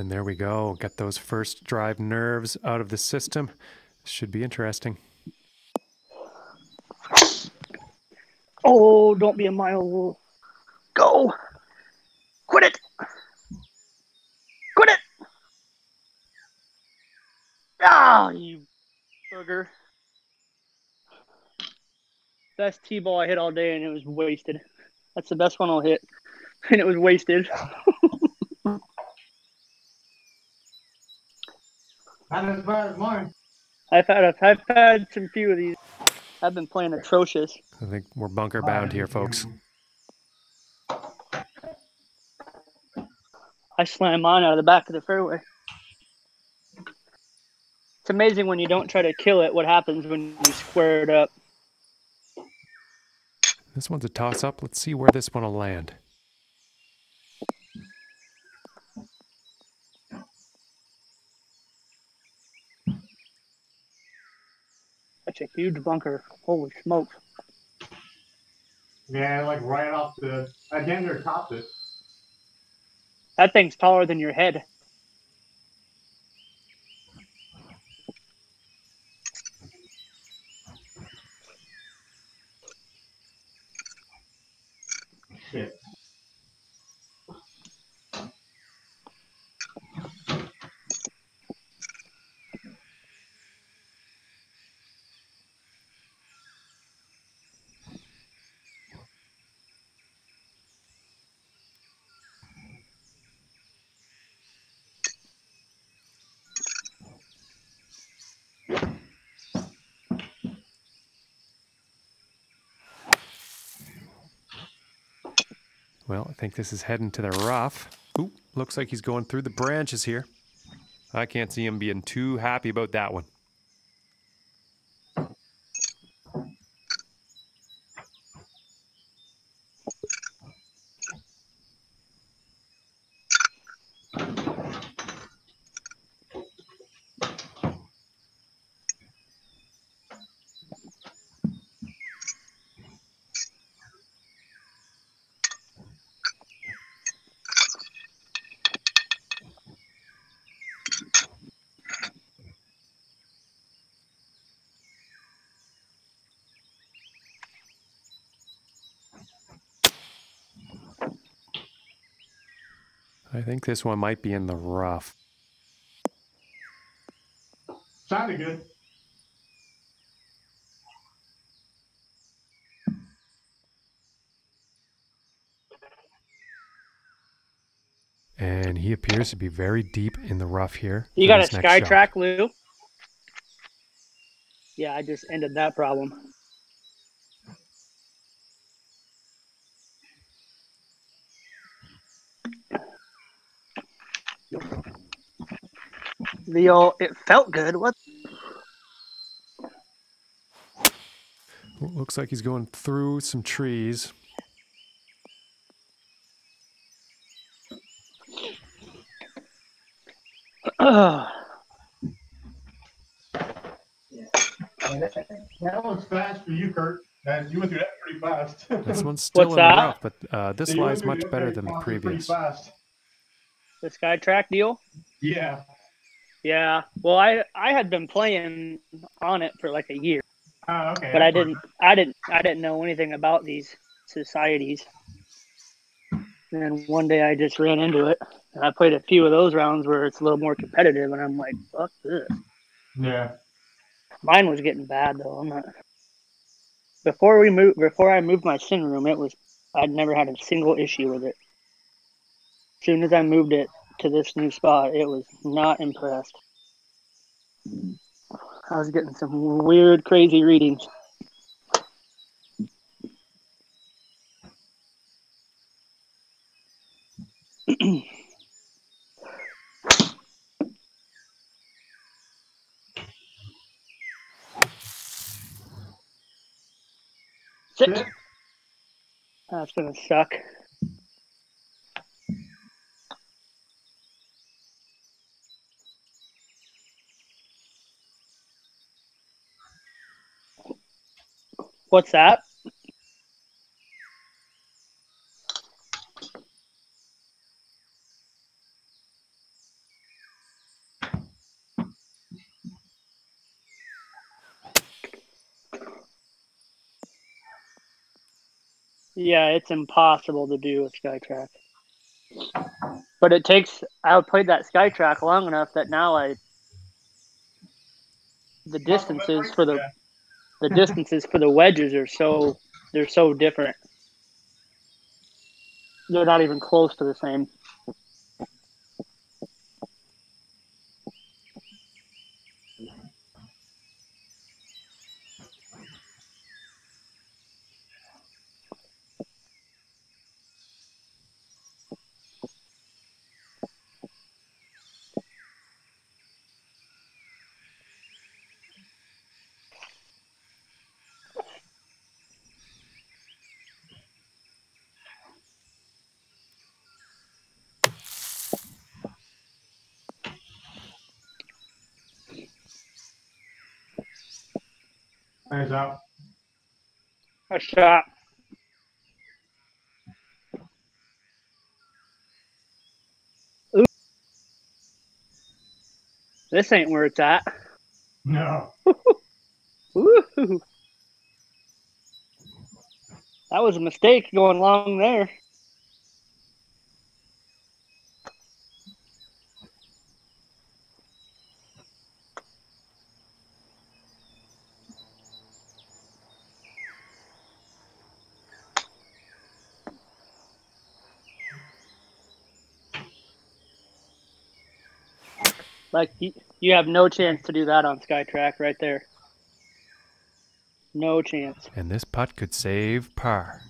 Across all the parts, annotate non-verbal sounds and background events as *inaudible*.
And there we go. Get those first drive nerves out of the system. Should be interesting. Oh, don't be a mile. Go. Quit it. Quit it. Ah, you booger. Best T-ball I hit all day, and it was wasted. That's the best one I'll hit, *laughs* and it was wasted. *laughs* Not as bad as mine. I've had I've, I've had some few of these. I've been playing atrocious. I think we're bunker bound here, folks. I slam mine out of the back of the fairway. It's amazing when you don't try to kill it what happens when you square it up. This one's a toss up. Let's see where this one will land. Such a huge bunker. Holy smokes. Yeah, like right off the. I damn near topped it. That thing's taller than your head. Shit. Well, I think this is heading to the rough. Ooh, looks like he's going through the branches here. I can't see him being too happy about that one. I think this one might be in the rough. Sounded good. And he appears to be very deep in the rough here. You got a his next sky shot. track, Lou? Yeah, I just ended that problem. The old, it felt good. What? Ooh, Looks like he's going through some trees. That was fast for you, Kurt. And you went through that pretty fast. This one's *laughs* still What's in that? the rough, but uh, this You went lies much better than the previous. This guy sky track deal? Yeah. Yeah. Well, I I had been playing on it for like a year, Oh, okay. but I didn't I didn't I didn't know anything about these societies. And one day I just ran into it, and I played a few of those rounds where it's a little more competitive, and I'm like, fuck this. Yeah. Mine was getting bad though. I'm not. Before we moved, before I moved my sim room, it was I'd never had a single issue with it. As soon as I moved it to this new spot, it was not impressed. I was getting some weird, crazy readings. Sit. That's gonna suck. What's that? Yeah, it's impossible to do with SkyTrak. But it takes I played that SkyTrak long enough that now I the distances for the yeah the distances for the wedges are so they're so different. They're not even close to the same. Nice out. A shot. Ooh. This ain't where it's at. No. *laughs* Woo-hoo. That was a mistake going long there. Like you, you have no chance to do that on SkyTrak right there. No chance. And this putt could save par.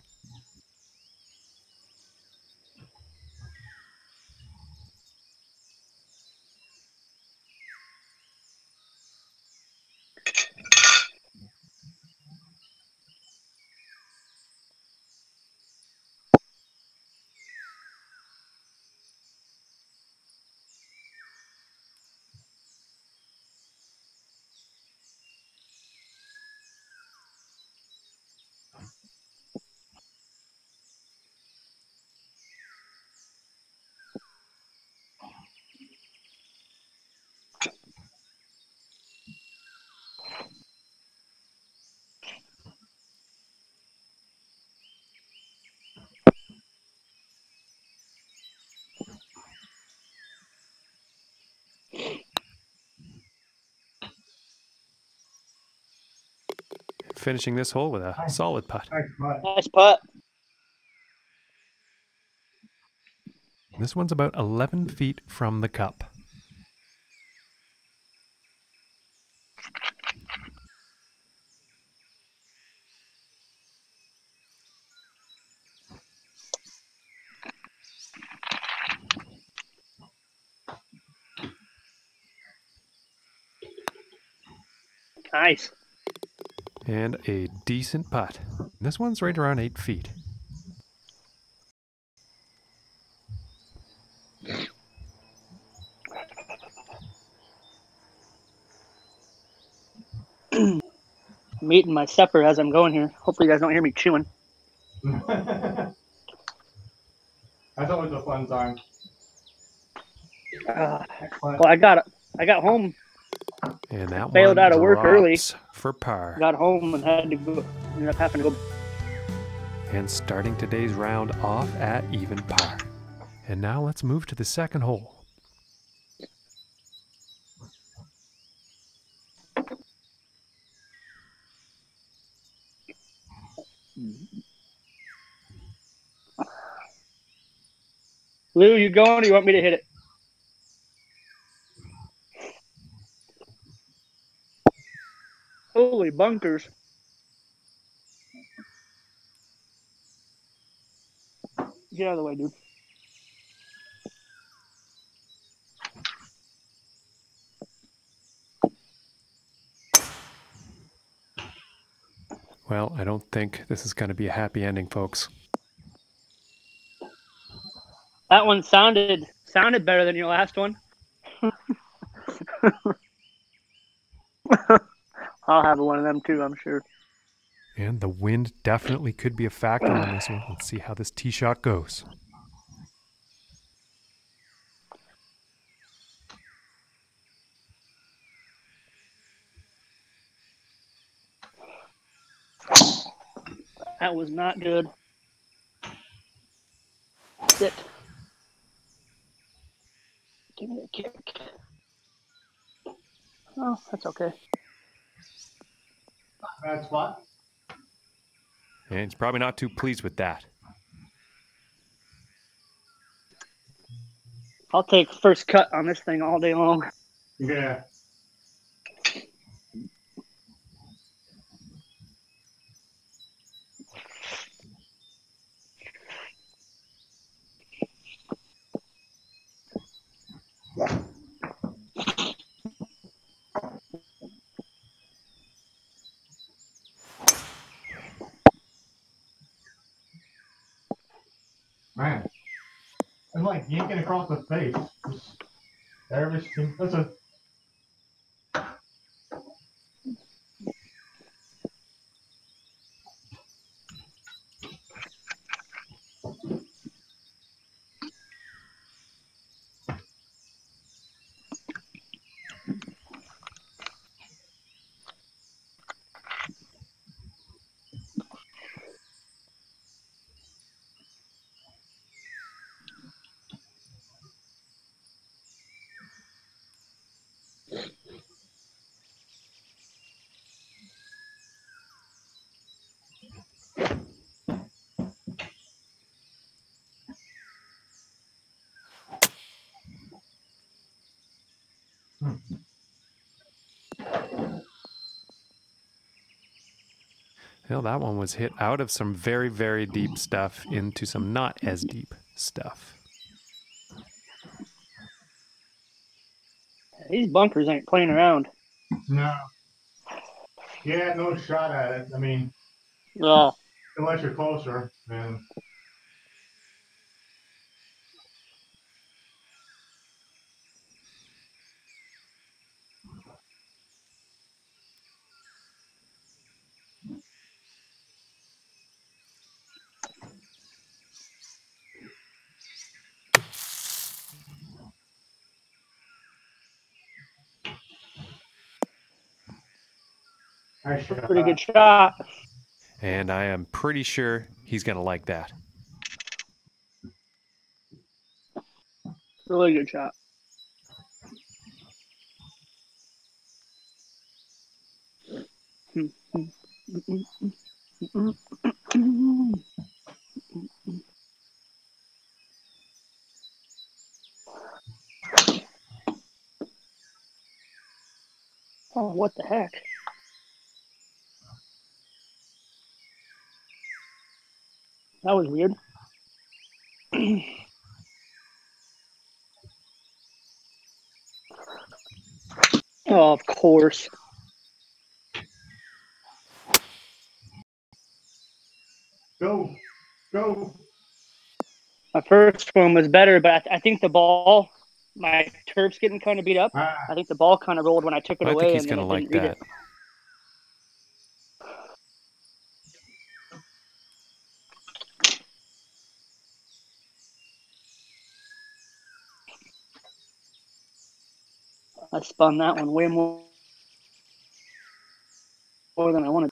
Finishing this hole with a solid putt. Nice putt. Nice putt. This one's about 11 feet from the cup. Nice. And a decent putt. This one's right around 8 feet. *clears throat* I'm eating my supper as I'm going here. Hopefully, you guys don't hear me chewing. *laughs* That's always a fun time. Uh, well, I got I got home, And that Bailed one out of work early. for par. got home, and had to go. Ended up having to go. And starting today's round off at even par. And now let's move to the second hole. Lou, you going? Or you want me to hit it? Holy bunkers! Get out of the way, dude. Well, I don't think this is going to be a happy ending, folks. That one sounded sounded better than your last one. I'll have one of them too, I'm sure. And the wind definitely could be a factor on this one. Let's see how this tee shot goes. That was not good. missed it. Give me a kick. Oh, that's okay. Bad spot. And he's probably not too pleased with that. I'll take first cut on this thing all day long. Yeah. Man, it's like yanking across the face. Just every. That's a. Well, that one was hit out of some very, very deep stuff into some not as deep stuff. These bunkers ain't playing around. No. Yeah, no shot at it. I mean, Oh, unless you're closer, and pretty good shot. And I am pretty sure he's going to like that. Really good shot. Oh, what the heck? That was weird. *clears throat* oh, of course. Go, go. My first one was better, but I, th- I think the ball, my turf's getting kind of beat up. Ah, I think the ball kind of rolled when I took it I away. think he's going to like that. it. I spun that one way more, more than I wanted.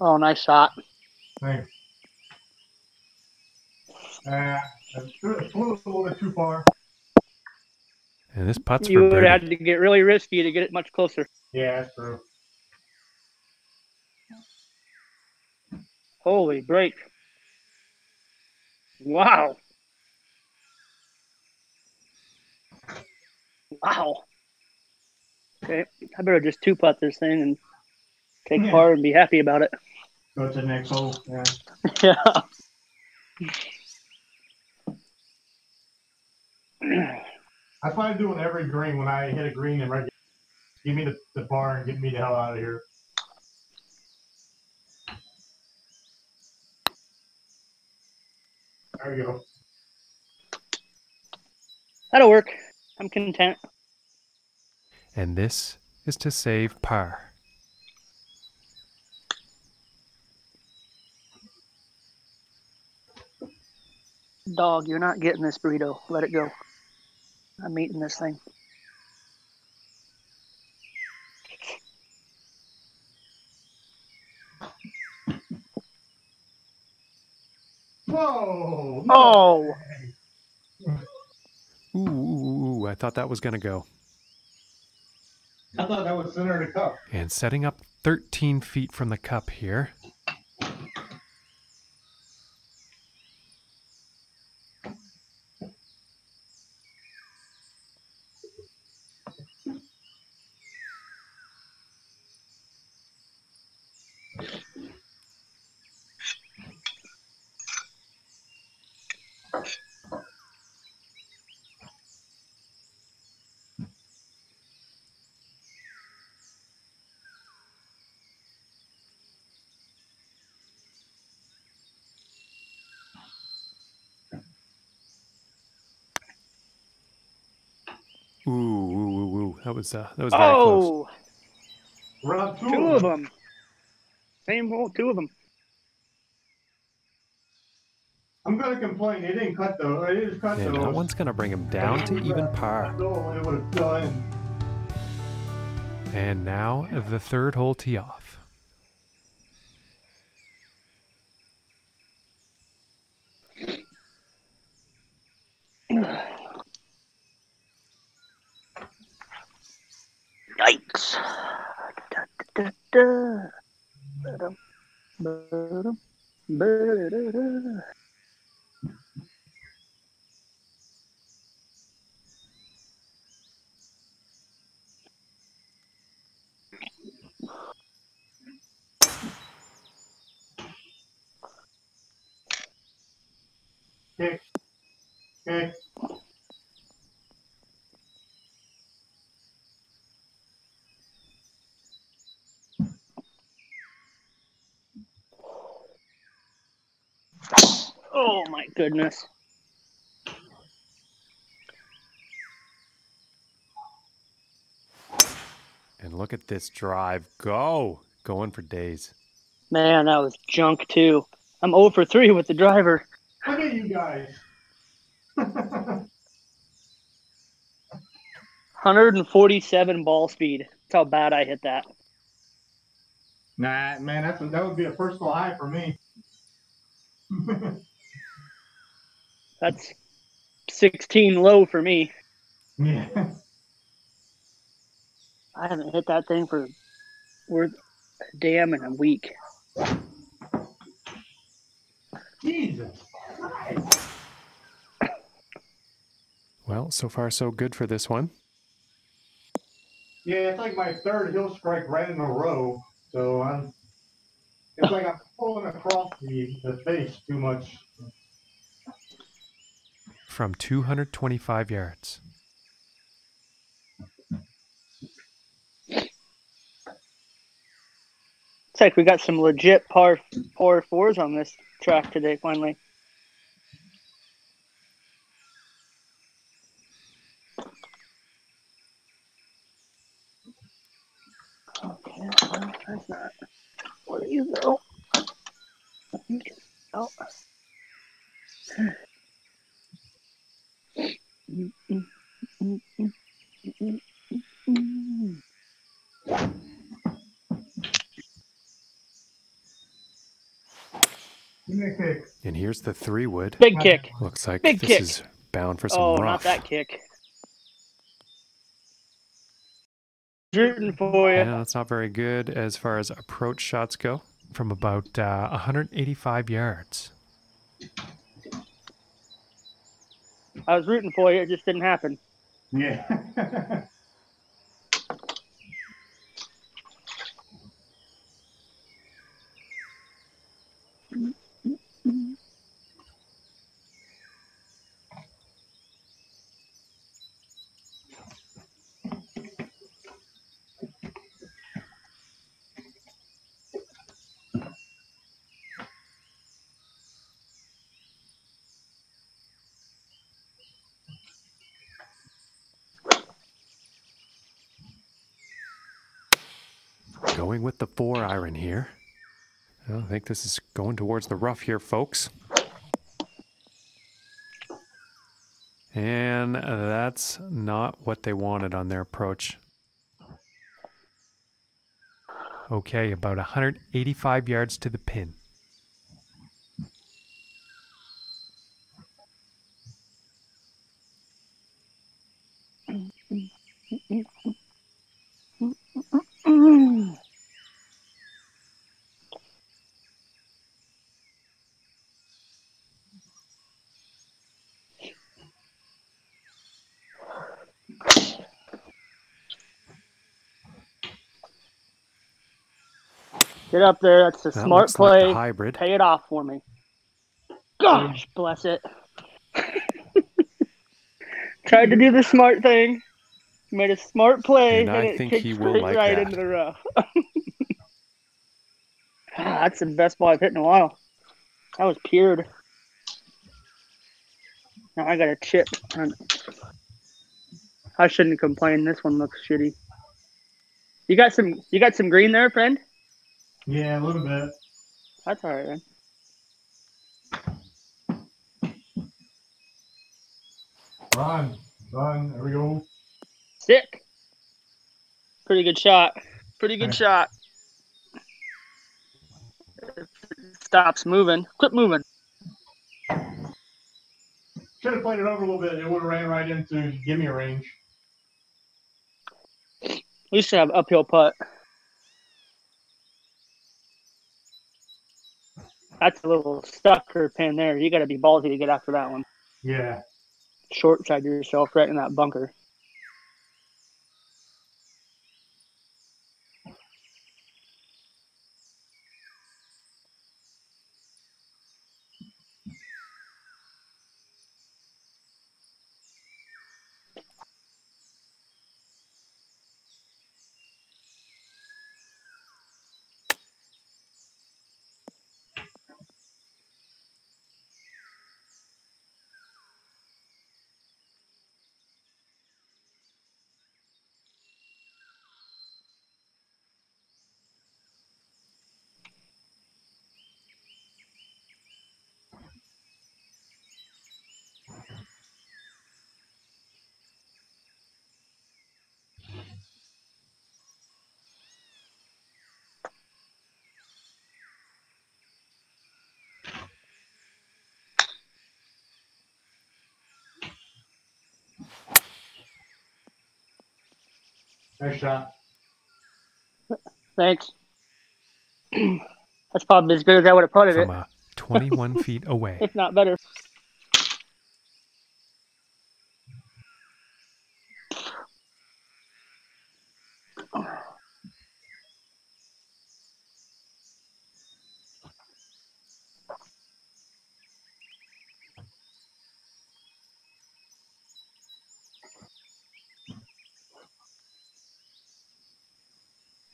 Oh, nice shot. thanks. Ah, it flew it flew a little bit too far. And this putt's You for would birdie. have to get really risky to get it much closer. Yeah, that's true. Holy break. Wow. Wow. Okay, I better just two putt this thing and take Yeah. par and be happy about it. Go to the next hole. Yeah. *laughs* Yeah. I on doing every green when I hit a green and right. Give me the, the bar and get me the hell out of here. There we go. That'll work. I'm content. And this is to save par. Dog, you're not getting this burrito. Let it go. I'm eating this thing. Whoa! no Oh. Ooh, ooh, ooh, ooh, I thought that was going to go. I thought that was center of the cup. And setting up 13 feet from the cup here. Ooh, ooh, ooh, ooh. That was uh, that was very close. oh, Round two. two of them. Same hole, two of them. I'm gonna complain. It didn't cut though. It is cut And though. that one's going to bring him down to even par. No, it would have done. And now the third hole tee off. Yikes. Da, da, da, da. Ba-dum, ba-dum, ba-da-da-da. Kick. Kick. Oh my goodness. And look at this drive go. Going for days. Man, that was junk too. I'm 0 for 3 with the driver. Look at you guys. *laughs* 147 ball speed. That's how bad I hit that. nah, man, that's that would be a personal high for me. *laughs* That's 16 low for me. yeah. *laughs* I haven't hit that thing for worth a damn in a week. Jesus. Christ. Well, so far so good for this one. Yeah, it's like my third hill strike right in a row. So I'm. It's like I'm pulling across the, the face too much. From 225 yards. It's like we got some legit par par fours on this track today. Finally, okay, well, that's not. Where do you go? Oh. Mm, mm, mm, mm, mm, mm, mm. Give me a kick. And here's the three wood. Big kick. Looks like Big this kick. is bound for some Oh, not that kick. Rooting for you. Yeah, that's not very good as far as approach shots go. From about uh, 185 yards. I was rooting for you. It just didn't happen. Yeah. *laughs* Going with the four iron here. I think this is going towards the rough here, folks. And that's not what they wanted on their approach. Okay, about 185 yards to the pin. Get up there. That's a That smart looks like the play. hybrid. Pay it off for me. Gosh, bless it. *laughs* Tried to do the smart thing. Made a smart play, And and, I it think kicked he will like right that. into the rough. *laughs* Ah, that's the best ball I've hit in a while. That was pured. Now I got a chip. I shouldn't complain. This one looks shitty. You got some. You got some green there, friend. Yeah, a little bit. That's all right, man. Run, run. There we go. Sick. Pretty good shot. Pretty good Alright. shot. Stops moving. Quit moving. Should have played it over a little bit. It would have ran right into gimme a range. We used to have uphill putt. That's a little sucker pin there. You got to be ballsy to get after that one. Yeah. Short side yourself right in that bunker. Nice shot. Thanks. *clears throat* That's probably as good as I would have putted it, From uh, 21 feet away. *laughs* if not better.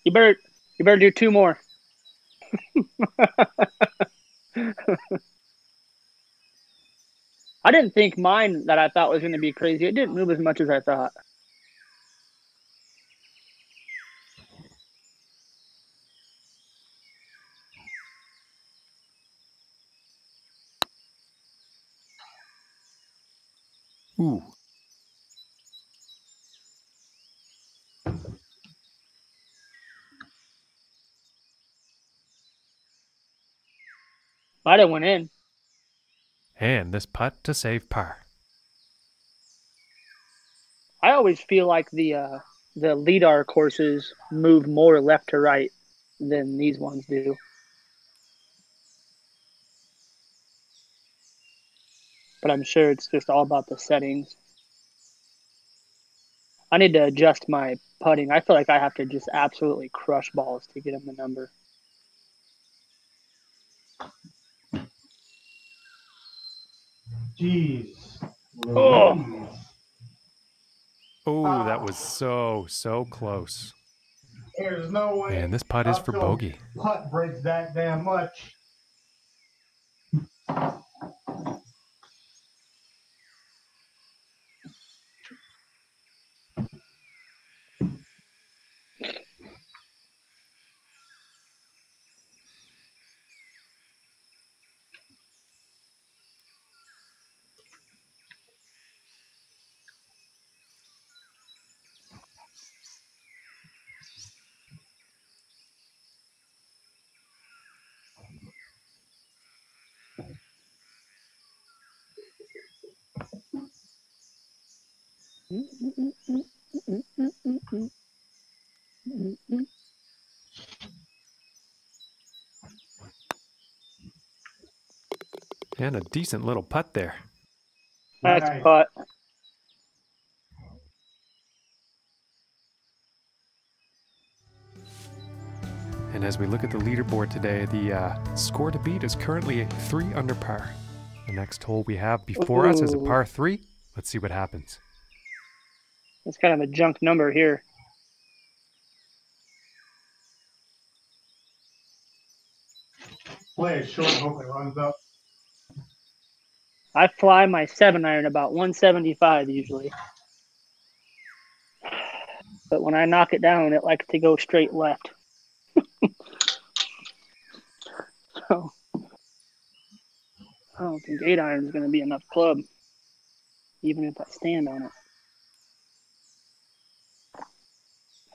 You better you better do two more. *laughs* I didn't think mine that I thought was going to be crazy. It didn't move as much as I thought. Might have went in. and this putt to save par. I always feel like the uh, the lidar courses move more left to right than these ones do. But I'm sure it's just all about the settings. I need to adjust my putting. I feel like I have to just absolutely crush balls to get them the number. Jeez. Oh. Oh, that was so, so close. There's no way. And this putt is for bogey. Putt breaks that damn much. And a decent little putt there. That's Nice. putt. And as we look at the leaderboard today, the uh, score to beat is currently three under par. The next hole we have before us is a par three. Let's see what happens. That's kind of a junk number here. Play it short, hope it runs up. I fly my seven iron about 175 usually. But when I knock it down, it likes to go straight left. *laughs* so I don't think eight iron is going to be enough club, even if I stand on it.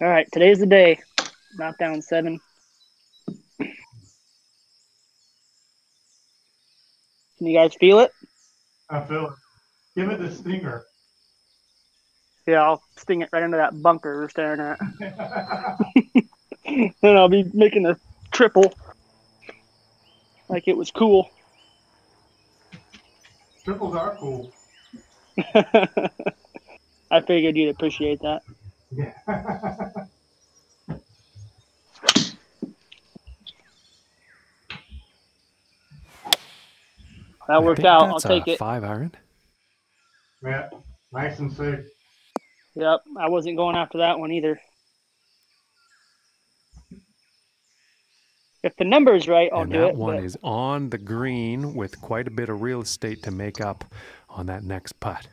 All right, today's the day. Knock down seven. Can you guys feel it? I feel it. Give it the stinger. Yeah, I'll sting it right into that bunker we're staring at. *laughs* then I'll be making a triple. Like it was cool. Triples are cool. *laughs* I figured you'd appreciate that. Yeah. That I worked think out. I'll that's a take it. Five iron. yeah. Nice and safe. Yep, I wasn't going after that one either. If the number's right, I'll and do that it. one but is on the green with quite a bit of real estate to make up on that next putt.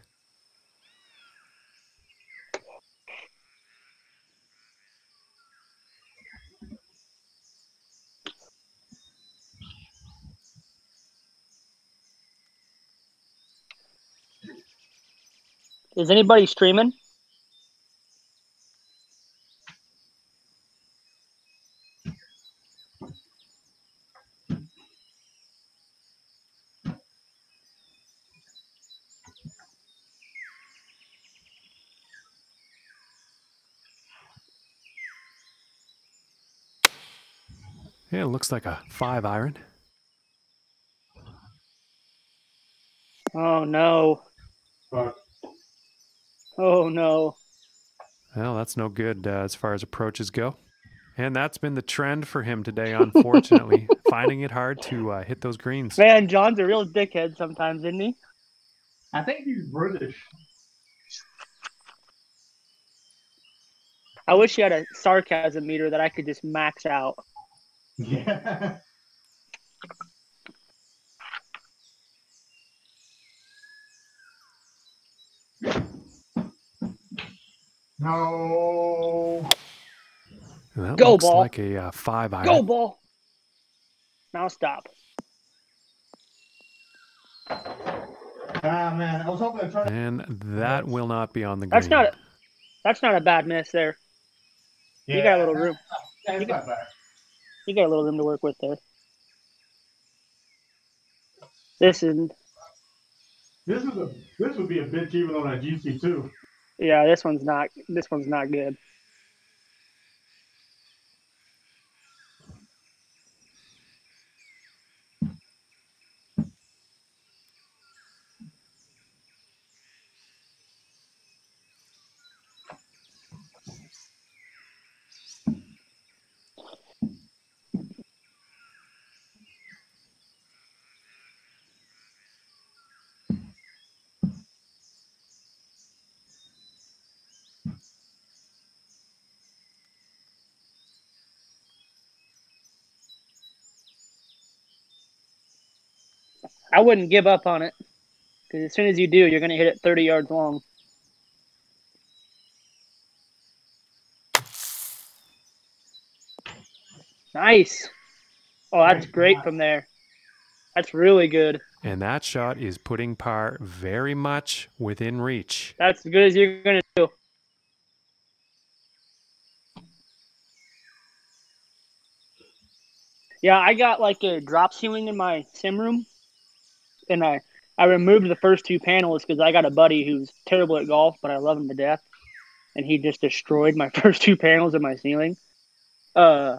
Is anybody streaming? Yeah, it looks like a five iron. Oh no. But Oh no. Well, that's no good uh, as far as approaches go. And that's been the trend for him today, unfortunately. *laughs* finding it hard to uh, hit those greens. Man, John's a real dickhead sometimes, isn't he? I think he's British. I wish he had a sarcasm meter that I could just max out. *laughs* Yeah. No. That Go, looks ball. like a uh, five iron. Go ball. Now stop. Ah man, I was hoping to try. And that will not be on the green. That's not a, that's not a bad miss there. You got a little room. *laughs* Yeah, it's not bad. You got a little room to work with there. This is This is a this would be a bit cheaper on a GC two. Yeah, this one's not this one's not good. I wouldn't give up on it because as soon as you do, you're going to hit it 30 yards long. Nice. Oh, that's great from there. That's really good. And that shot is putting par very much within reach. That's as good as you're going to do. Yeah, I got like a drop ceiling in my sim room, and I I removed the first two panels because I got a buddy who's terrible at golf, but I love him to death, and he just destroyed my *laughs* first two panels of my ceiling. Uh,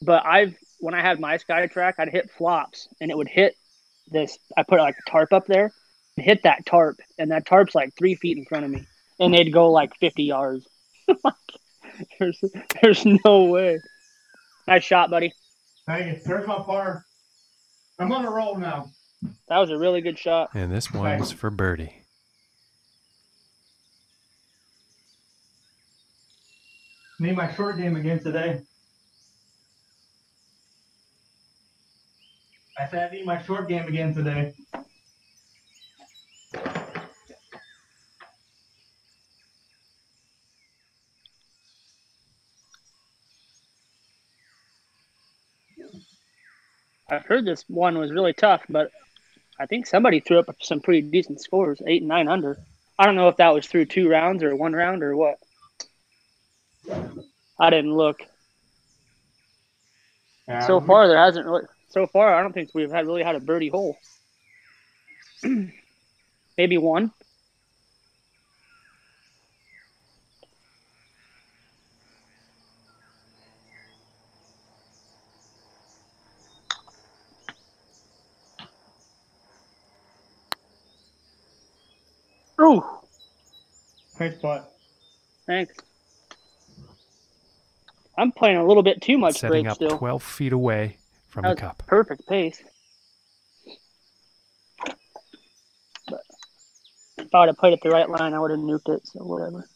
but I've when I had my SkyTrak, I'd hit flops, and it would hit this. I put like a tarp up there, hit that tarp, and that tarp's like three feet in front of me, and they'd go like fifty yards. *laughs* there's there's no way. Nice shot, buddy. Thank you. There's my par. I'm on a roll now. That was a really good shot. And this one's for birdie. Need my short game again today. I said I need my short game again today. I've heard this one was really tough, but I think somebody threw up some pretty decent scores, eight and nine under. I don't know if that was through two rounds or one round or what. I didn't look. Yeah, So far, there hasn't really. So far, I don't think we've had really had a birdie hole. *clears throat* Maybe one. Ooh, Nice putt. thanks. I'm playing a little bit too much Setting break up still. 12 feet away from That the cup. perfect pace. But if I would have played it the right line, I would have nuked it. So whatever.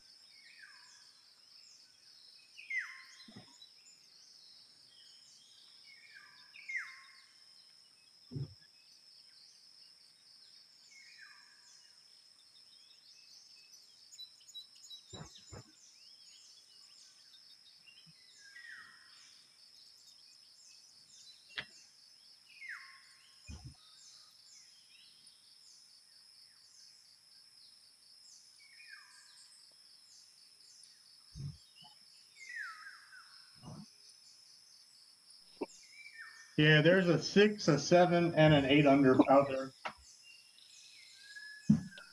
Yeah, there's a six, a seven, and an eight under out there.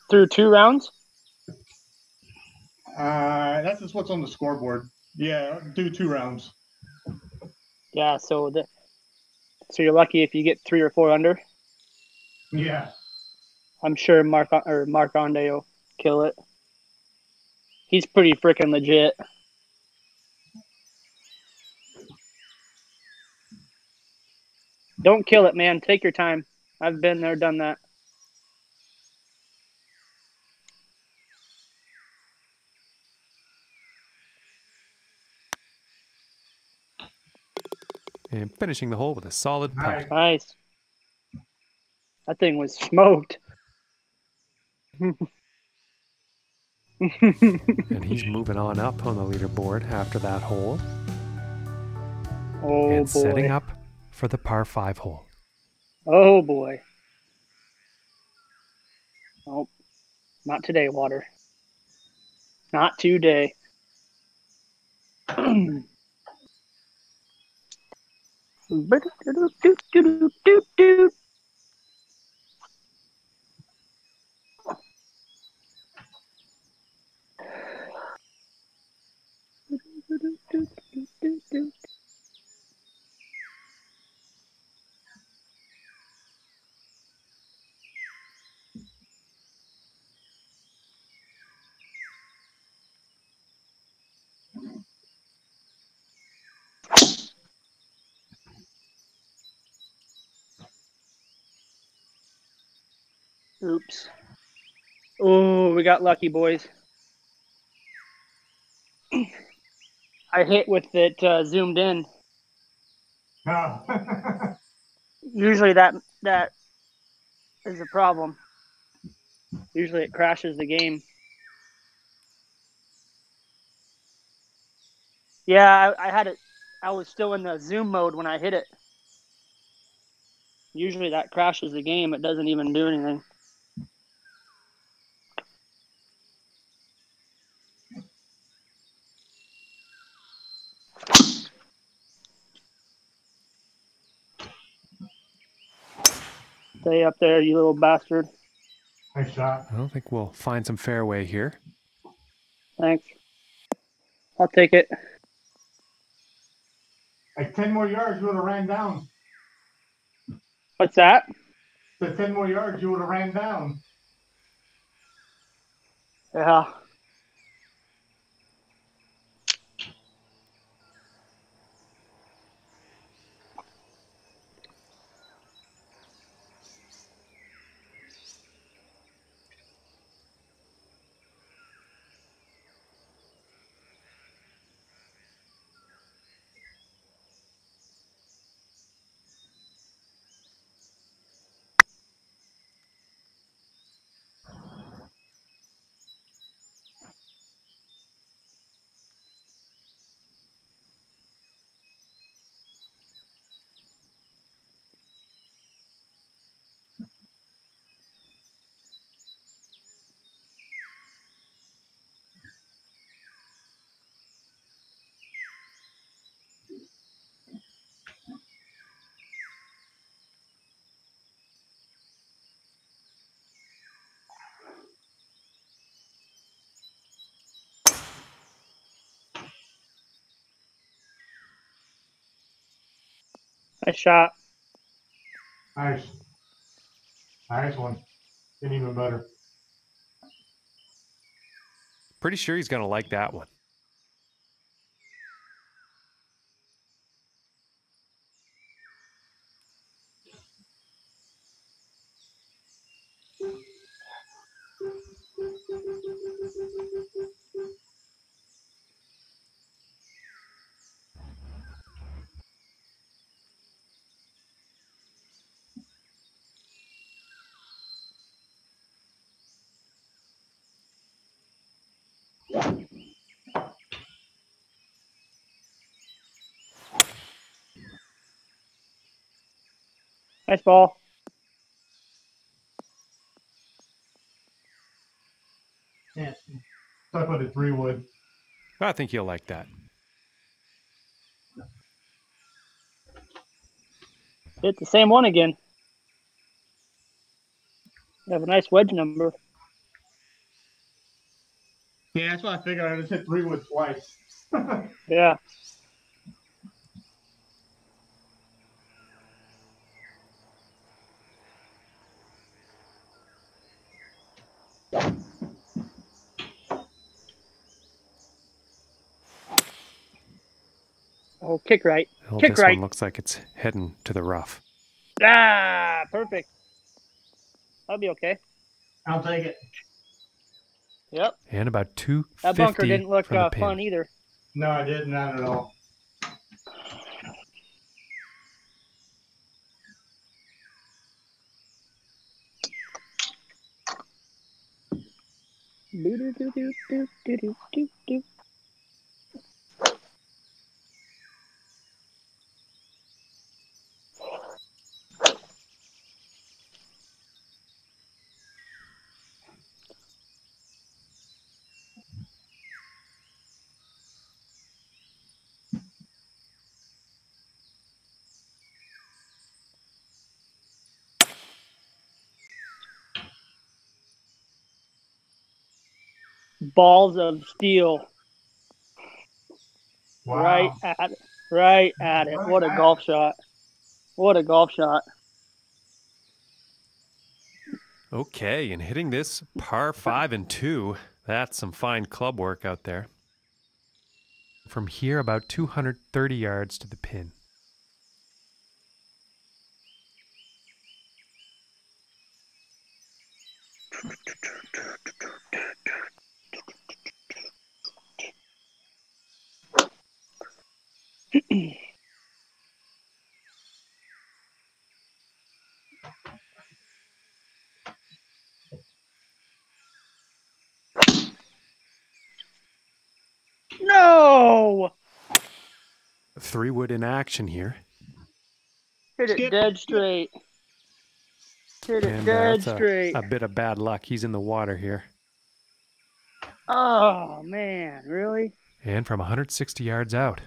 Through two rounds. Uh, that's just what's on the scoreboard. Yeah, do two rounds. Yeah. So the so you're lucky if you get three or four under. Yeah. I'm sure Mark or Mark Onde will kill it. He's pretty freaking legit. Don't kill it, man. Take your time. I've been there, done that. And finishing the hole with a solid putt. Nice. Nice. That thing was smoked. *laughs* And he's moving on up on the leaderboard after that hole oh and setting up for the par 5 hole. Oh boy. Nope. Not today, water. Not today. *clears throat* Oops. Oh, we got lucky, boys. I hit with it uh, zoomed in. Oh. *laughs* Usually that that is a problem. Usually it crashes the game. Yeah, I, I had it. I was still in the zoom mode when I hit it. Usually that crashes the game. It doesn't even do anything. Stay up there, you little bastard. nice shot. I don't think we'll find some fairway here. Thanks. I'll take it. Like 10 more yards, you would have ran down. What's that? The 10 more yards, you would have ran down. Yeah. Nice shot. Nice. Nice one. Getting even better. Pretty sure he's gonna like that one. Nice ball. Yeah. Stuck with a three wood. I think he'll like that. Hit the same one again. You have a nice wedge number. Yeah, that's what I figured. I just hit three wood twice. *laughs* Yeah. Kick right. Well, Kick this right. one looks like it's heading to the rough. Ah, perfect. That'll be okay. I'll take it. Yep. And about two That bunker didn't look from uh, fun either. No, I didn't. Not at all. Do-do-do-do-do-do-do-do. Balls of steel. Wow. Right at it. Right at it. What a golf shot. What a golf shot. Okay, and hitting this par five and two, that's some fine club work out there. From here, about 230 yards to the pin. *laughs* *clears throat* No! Three wood in action here. Hit it Skip. dead straight. Hit it And uh, dead that's a, straight. a bit of bad luck. He's in the water here. Oh, man. Really? And from 160 yards out.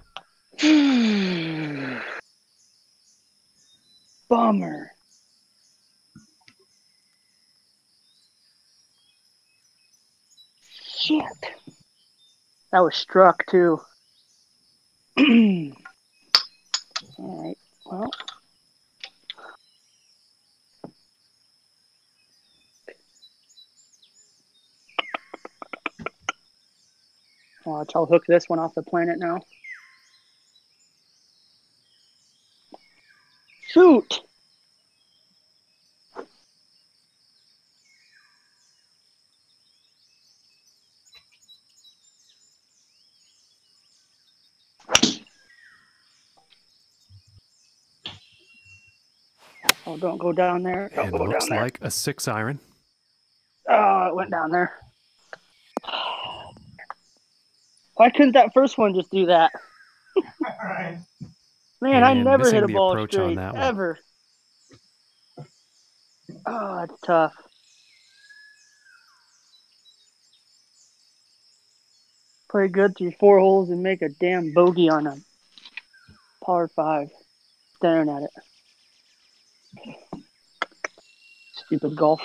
*sighs* Bummer. Shit. That was struck too. *clears throat* Alright, well. Watch, I'll hook this one off the planet now. Shoot! Oh, don't go down there. Don't And go looks down there. like a six iron. Oh, it went down there. Why couldn't that first one just do that? Right. *laughs* Man, I never hit a ball approach on straight that one. ever. Oh, it's tough. Play good through four holes and make a damn bogey on a par five. Staring at it. Stupid golf.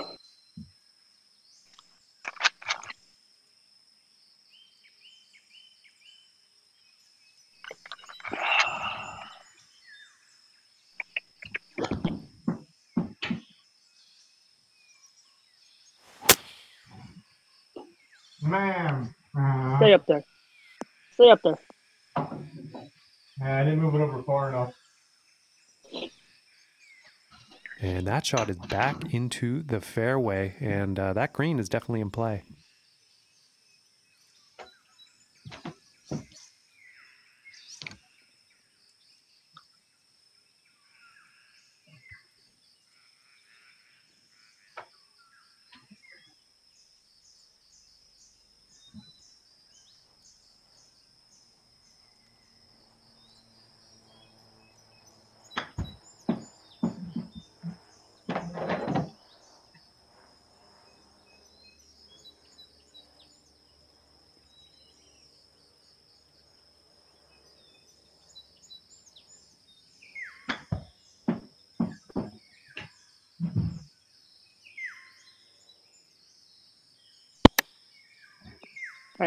Man. Uh, uh-huh. Stay up there. Stay up there. I didn't move it over far enough. And that shot is back into the fairway, and uh, that green is definitely in play.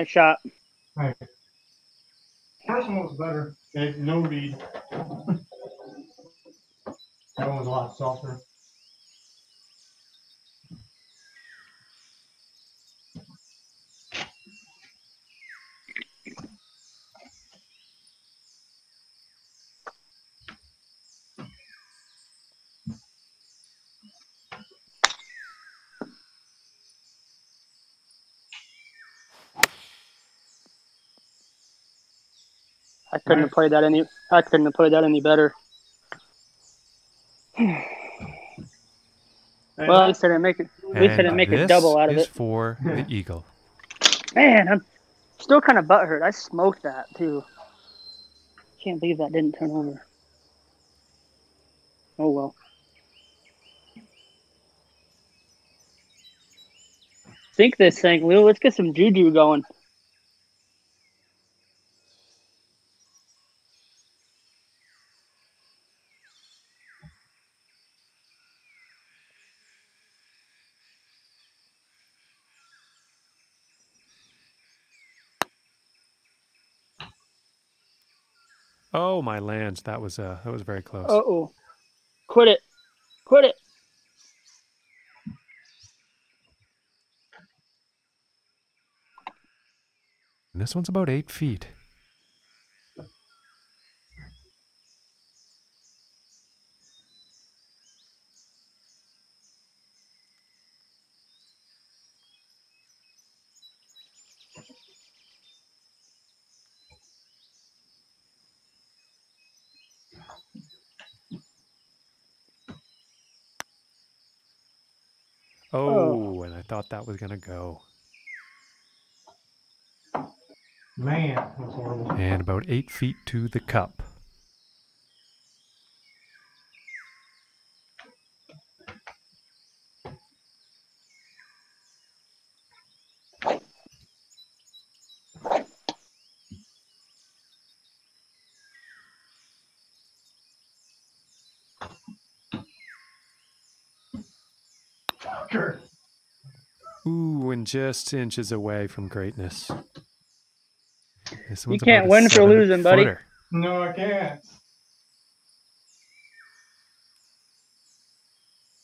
Nice shot. Hey. First one was better. It, no lead. *laughs* that one was a lot softer. Couldn't have played that any. I couldn't have played that any better. Hey, Well, at least I didn't make it. At least I didn't make a double out of is it. for *laughs* the eagle. Man, I'm still kind of butthurt. I smoked that too. Can't believe that didn't turn over. Oh well. Think this thing, Lou. Let's get some juju going. Oh my lands, that was uh, that was very close. Uh oh. Quit it. Quit it. And this one's about eight feet. Oh, and I thought that was gonna go. Man, that was horrible. And about eight feet to the cup. Sure. Ooh, and just inches away from greatness. This You can't win for seven losing, buddy. footer. No, I can't.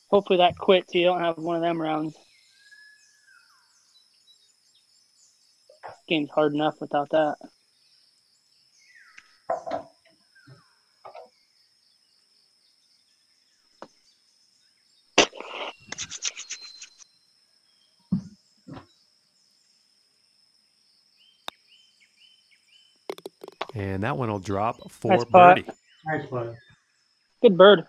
Hopefully that quits. so You don't have one of them rounds. Game's hard enough without that. And that one will drop for Nice birdie. Nice play. Good bird.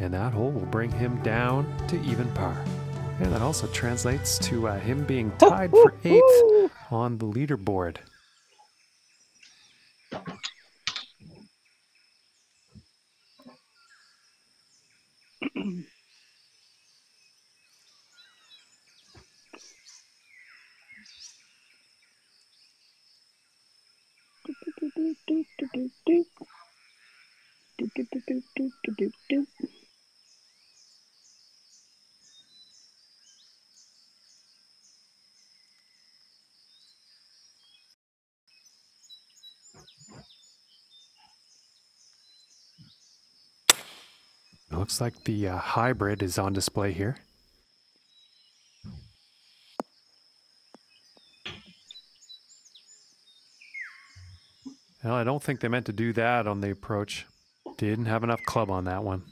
And that hole will bring him down to even par. And that also translates to uh, him being tied for eighth on the leaderboard. It looks like the uh, hybrid is on display here. Well, I don't think they meant to do that on the approach. Didn't have enough club on that one.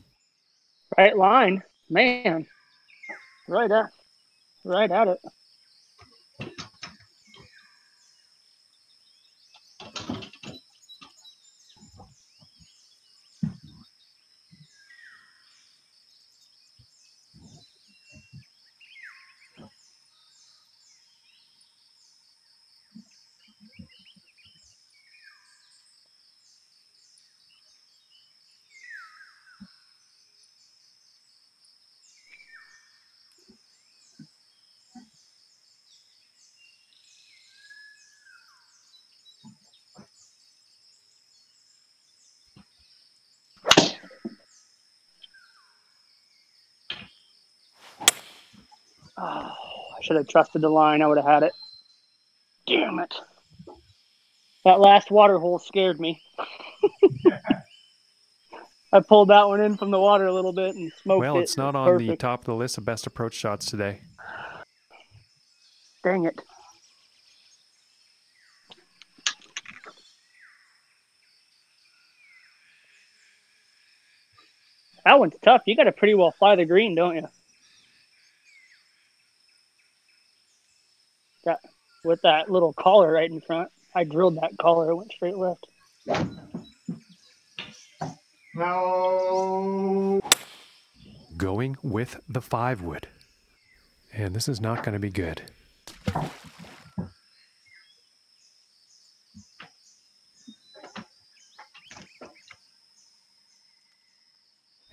Right line, man. Right at, right at it. Oh, I should have trusted the line. I would have had it. Damn it. That last water hole scared me. *laughs* I pulled that one in from the water a little bit and smoked it. Well, it's not on the top of the list of best approach shots today. Dang it. That one's tough. You got to pretty well fly the green, don't you? That with that little collar right in front. I drilled that collar. It went straight left. No. Going with the five wood. And this is not going to be good.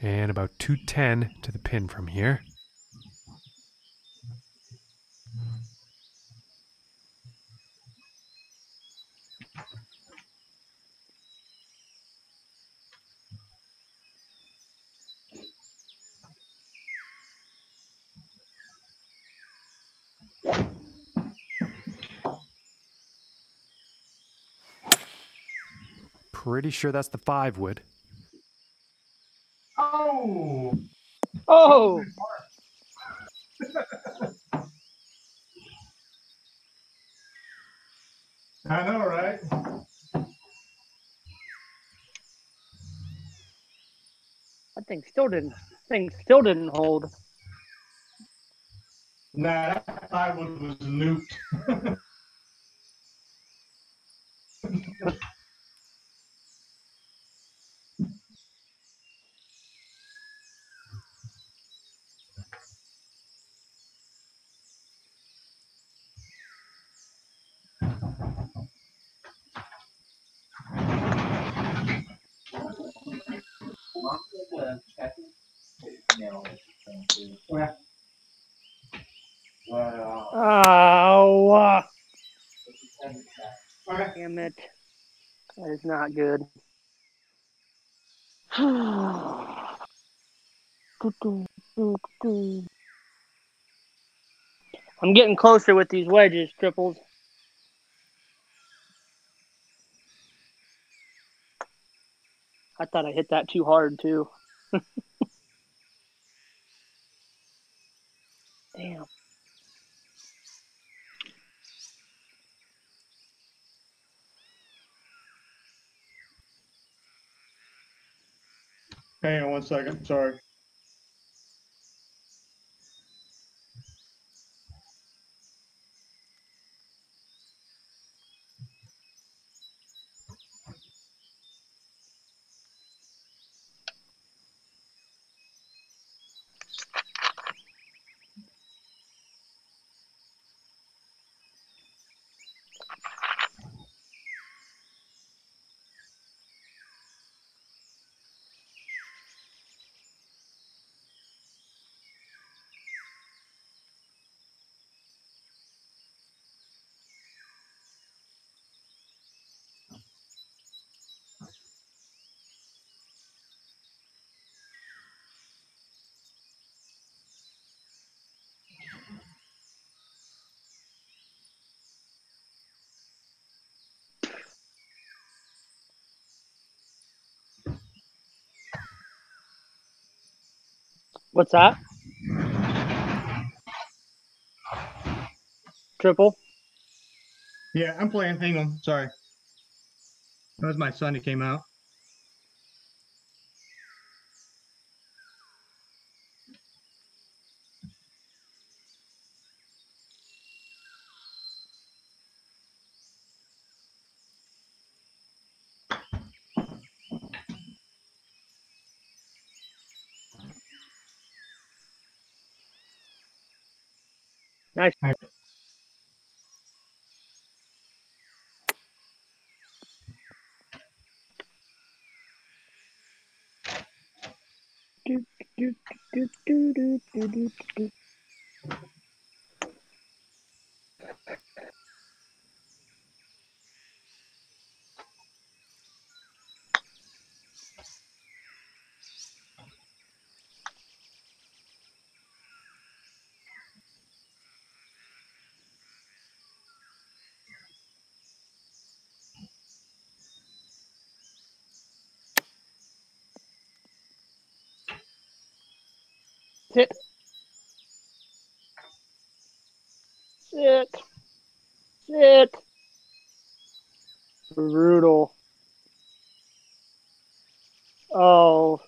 And about 210 to the pin from here. Pretty sure that's the five wood. Oh. Oh, *laughs* I know, right? that thing still didn't. Thing still didn't hold. Nah, that five was, was nuked. *laughs* Oh, damn it. That is not good. *sighs* I'm getting closer with these wedges, triples. I thought I hit that too hard too. *laughs* Damn. Hang on one second. Sorry. What's that? Triple. Yeah, I'm playing. Hang on. Sorry. That was my son who came out. Nice do, do, do, do, do, do, do. Sit. Sit. Sit. Brutal. Oh.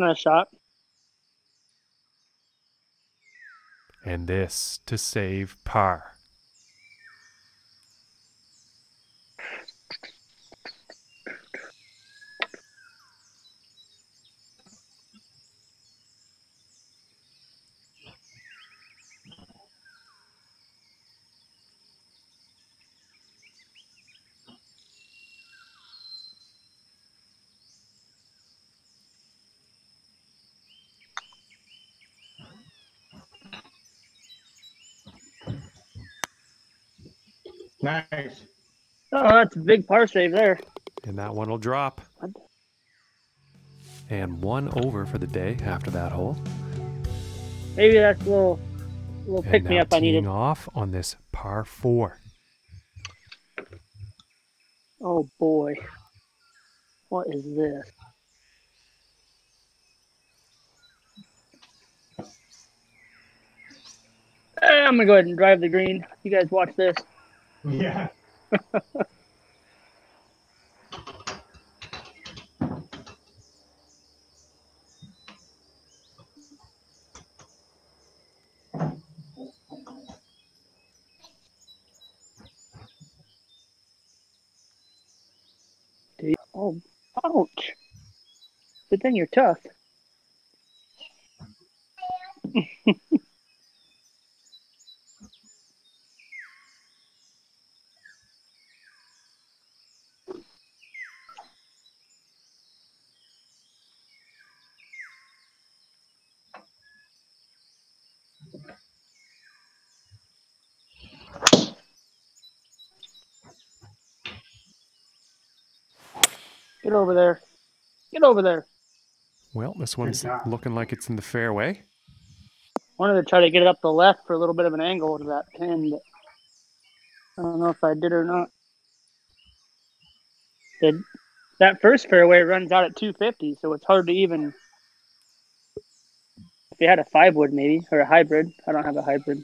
Nice shot. And this to save par. Nice. Oh, that's a big par save there. And that one will drop. And one over for the day after that hole. Maybe that's a little, little And pick me up I needed. teeing off on this par four. Oh boy. What is this? Eh, I'm gonna go ahead and drive the green. You guys watch this. *laughs* Yeah. *laughs* Dude. Oh, ouch. Good thing you're tough. *laughs* Get over there. Get over there. Well, this one's looking like it's in the fairway. Wanted to try to get it up the left for a little bit of an angle to that pin, but I don't know if I did or not. The, that first fairway runs out at 250, so it's hard to even. If you had a five wood, maybe, or a hybrid. I don't have a hybrid.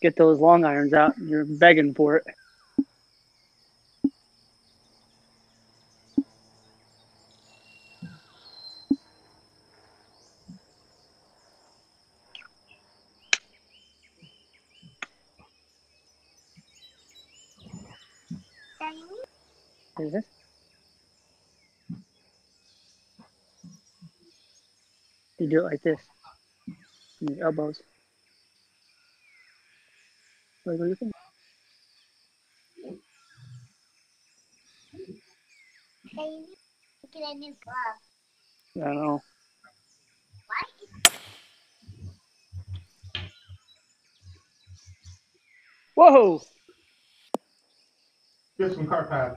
Get those long irons out. You're begging for it. Is this? You do it like this. And your elbows. What do you? Hey, look at new glove. I know. Whoa! Get some car path.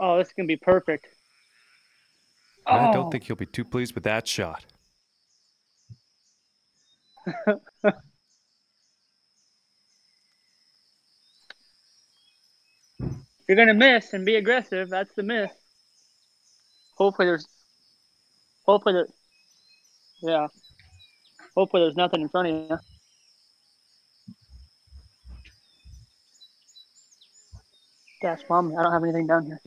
Oh, this is gonna be perfect. I Oh. don't think he'll be too pleased with that shot. *laughs* You're gonna miss and be aggressive. That's the miss. Hopefully there's. Hopefully there. Yeah. Hopefully there's nothing in front of you. Gosh, mom, I don't have anything down here.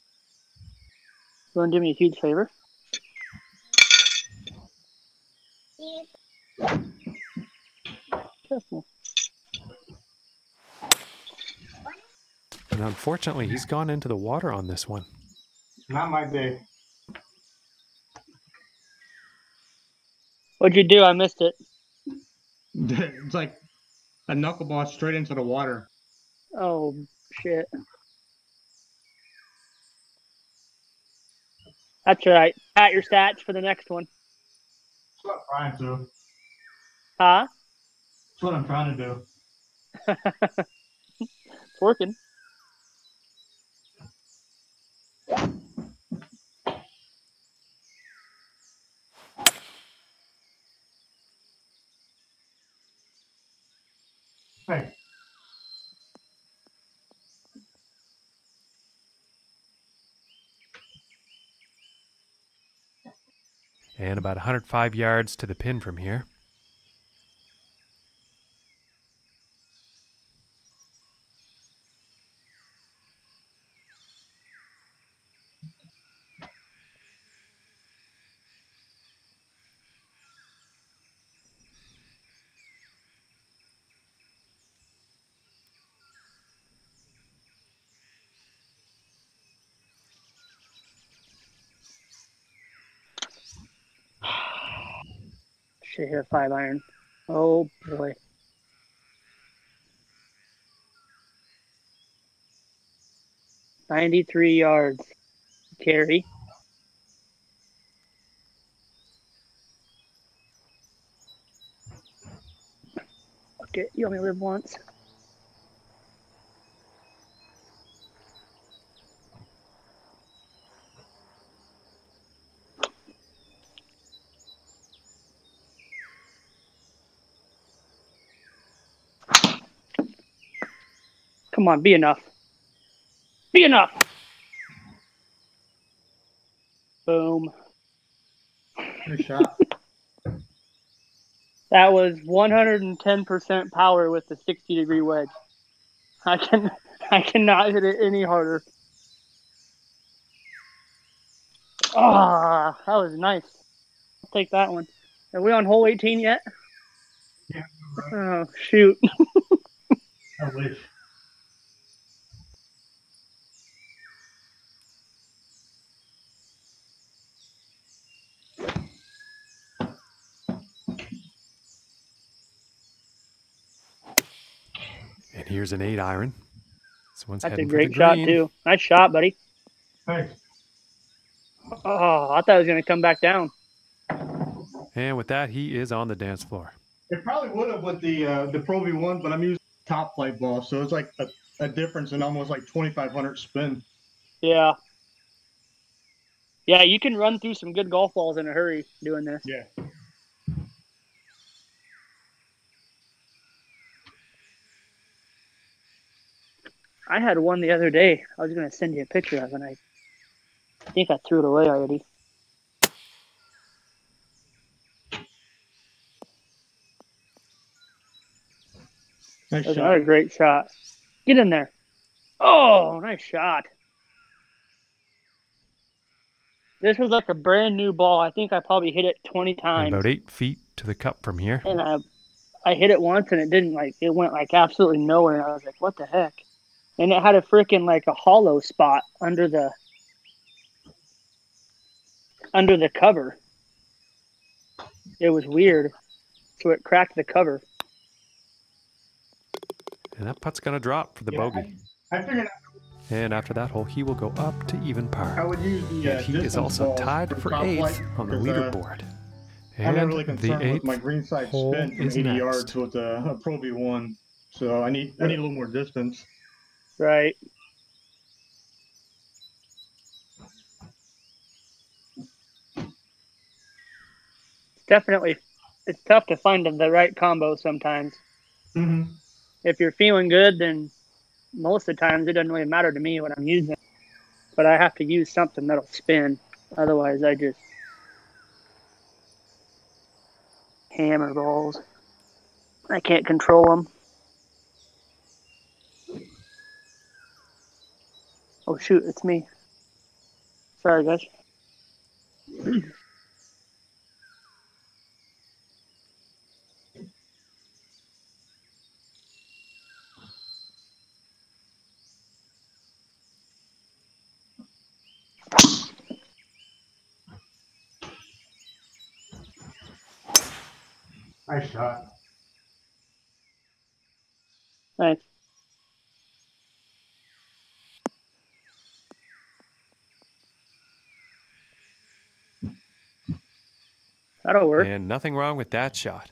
You want to do me a huge favor? Trust me. And unfortunately, he's gone into the water on this one. Not my day. What'd you do? I missed it. *laughs* It's like a knuckleball straight into the water. Oh shit. That's right. Pat your stats for the next one. That's what I'm trying to. Huh? That's what I'm trying to do. *laughs* It's working. Hey, And about 105 yards to the pin from here. Should hit a five iron. Oh boy. Ninety-three yards. Carry. Okay, you only live once. Come on, be enough. Be enough. Boom. Good shot. *laughs* That was 110% power with the 60 degree wedge. I can I cannot hit it any harder. Ah, that was nice. I'll take that one. Are we on hole 18 yet? Yeah. Oh shoot. *laughs* I wish. Here's an eight iron. This one's That's a great shot green. too. Nice shot, buddy. Thanks. Oh, I thought it was gonna come back down. And with that, he is on the dance floor. It probably would have with the uh, the Pro V1, but I'm using Top-Flite ball, so it's like a, a difference in almost like 2,500 spin. Yeah. Yeah, you can run through some good golf balls in a hurry doing this. Yeah. I had one the other day. I was gonna send you a picture of it. and I think I threw it away already. Nice That's shot. another great shot. Get in there. Oh, nice shot. This was like a brand new ball. I think I probably hit it 20 times. about eight feet to the cup from here. and I, I hit it once and it didn't like it went like absolutely nowhere. And I was like, what the heck? And it had a freaking like a hollow spot under the under the cover. It was weird. So it cracked the cover. And that putt's going to drop for the Yeah, bogey. I figured And after that hole, he will go up to even par. I par. would use the. Uh, And he is also tied for eighth flight on the 'cause, uh, leaderboard. I'm not And really the concerned with my green side spin from 80 next. yards with a, a Pro V1. So I need I need a little more distance. Right. It's definitely it's tough to find the right combo sometimes. Mm-hmm. If you're feeling good, then most of the times it doesn't really matter to me what I'm using. But I have to use something that'll spin. Otherwise, I just hammer balls. I can't control them. Oh shoot, it's me. Sorry, guys. Nice shot. Thanks. That'll work. And nothing wrong with that shot.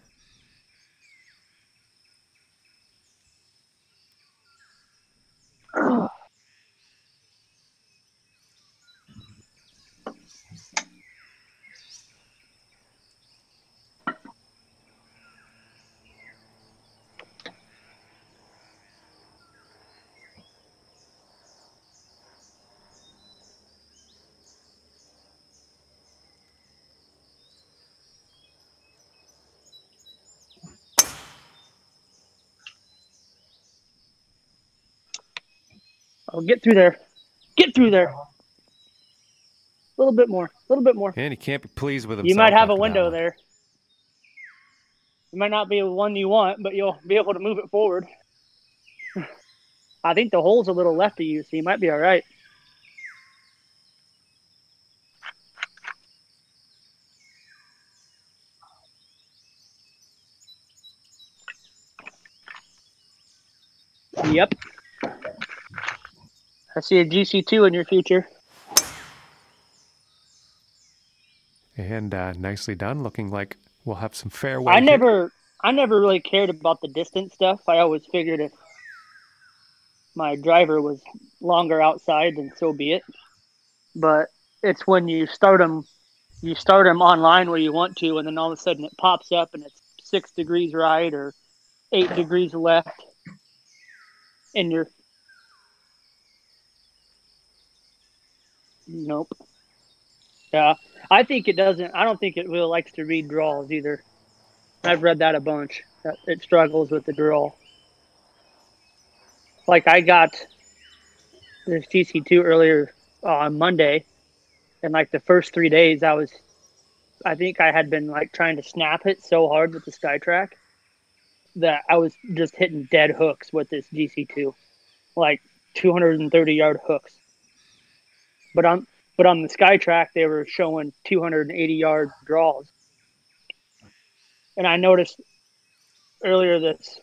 I'll get through there. Get through there. Uh-huh. A little bit more. A little bit more. And he can't be pleased with himself. You might have a window one. there. It might not be the one you want, but you'll be able to move it forward. *laughs* I think the hole's a little left of you, so you might be all right. Yep. I see a GC2 in your future. And uh, nicely done. Looking like we'll have some fairway. I here. never, I never really cared about the distance stuff. I always figured if my driver was longer outside, then so be it. But it's when you start them, you start them online where you want to, and then all of a sudden it pops up and it's six degrees right or eight degrees left, and you're nope. Yeah, I think it doesn't. I don't think it really likes to read draws either. I've read that a bunch. That it struggles with the draw. Like I got this GC2 earlier uh, on Monday, and like the first three days, I was, I think I had been like trying to snap it so hard with the SkyTrak that I was just hitting dead hooks with this GC2, like 230 yard hooks. But on but on the SkyTrak, they were showing 280 yard draws. And I noticed earlier this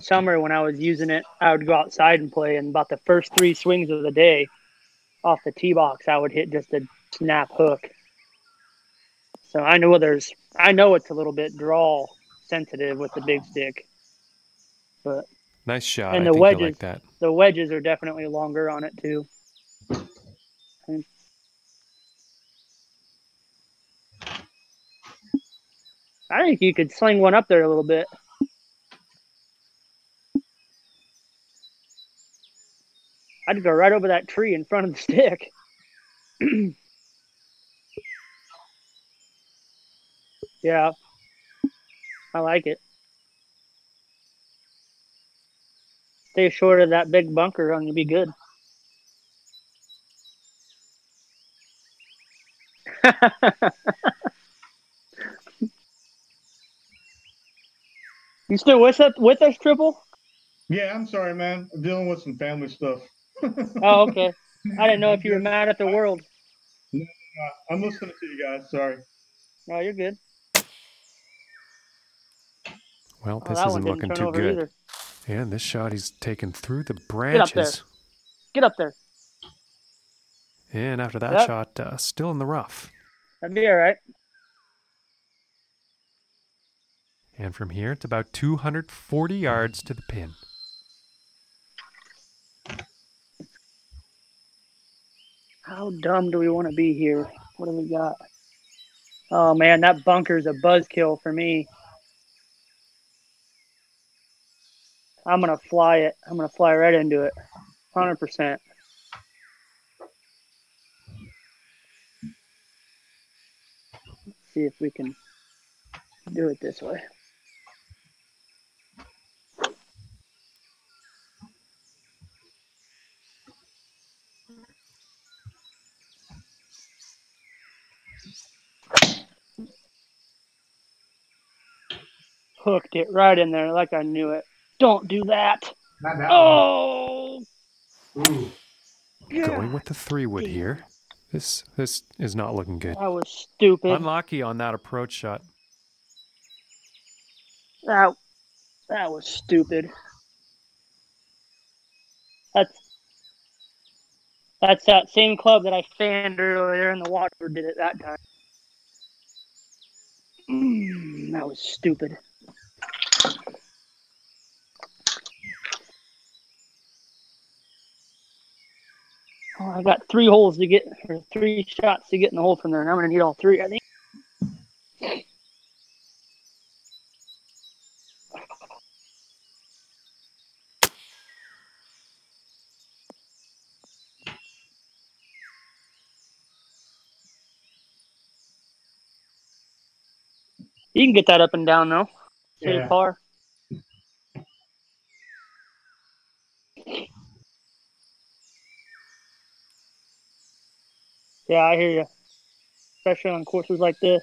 summer when I was using it, I would go outside and play, and about the first three swings of the day off the tee box, I would hit just a snap hook. So I know there's, I know it's a little bit draw sensitive with the big stick, but Nice shot. And I the you like wedges. that. the wedges are definitely longer on it too. I think you could sling one up there a little bit. I'd go right over that tree in front of the stick. *clears throat* yeah. I like it. Stay short of that big bunker and you'll be good. *laughs* you still with us with us, Triple? Yeah, I'm sorry, man. I'm dealing with some family stuff. Oh, okay. I didn't know if you were mad at the *laughs* world. No, I'm listening to you guys. Sorry. No, you're good. Well, Oh, this that one isn't looking too good. either. And this shot he's taken through the branches. Get up there. Get up there. And after that Yep. shot, uh, still in the rough. That'd be all right. And from here, it's about 240 yards to the pin. How dumb do we want to be here? What do we got? Oh man, that bunker's a buzzkill for me. I'm gonna fly it. I'm gonna fly right into it. 100%. See if we can do it this way. Hooked it right in there like I knew it. Don't do that. Not that Oh, one. Ooh. Going with the three wood here. This this is not looking good. that was stupid. Unlucky on that approach shot. That that was stupid. That's that's that same club that I fanned earlier in the water did it that time. Mm, that was stupid. Oh, I got three holes to get, or three shots to get in the hole from there, and I'm gonna need all three. I think. You can get that up and down though. Yeah. par. Yeah, I hear you. Especially on courses like this.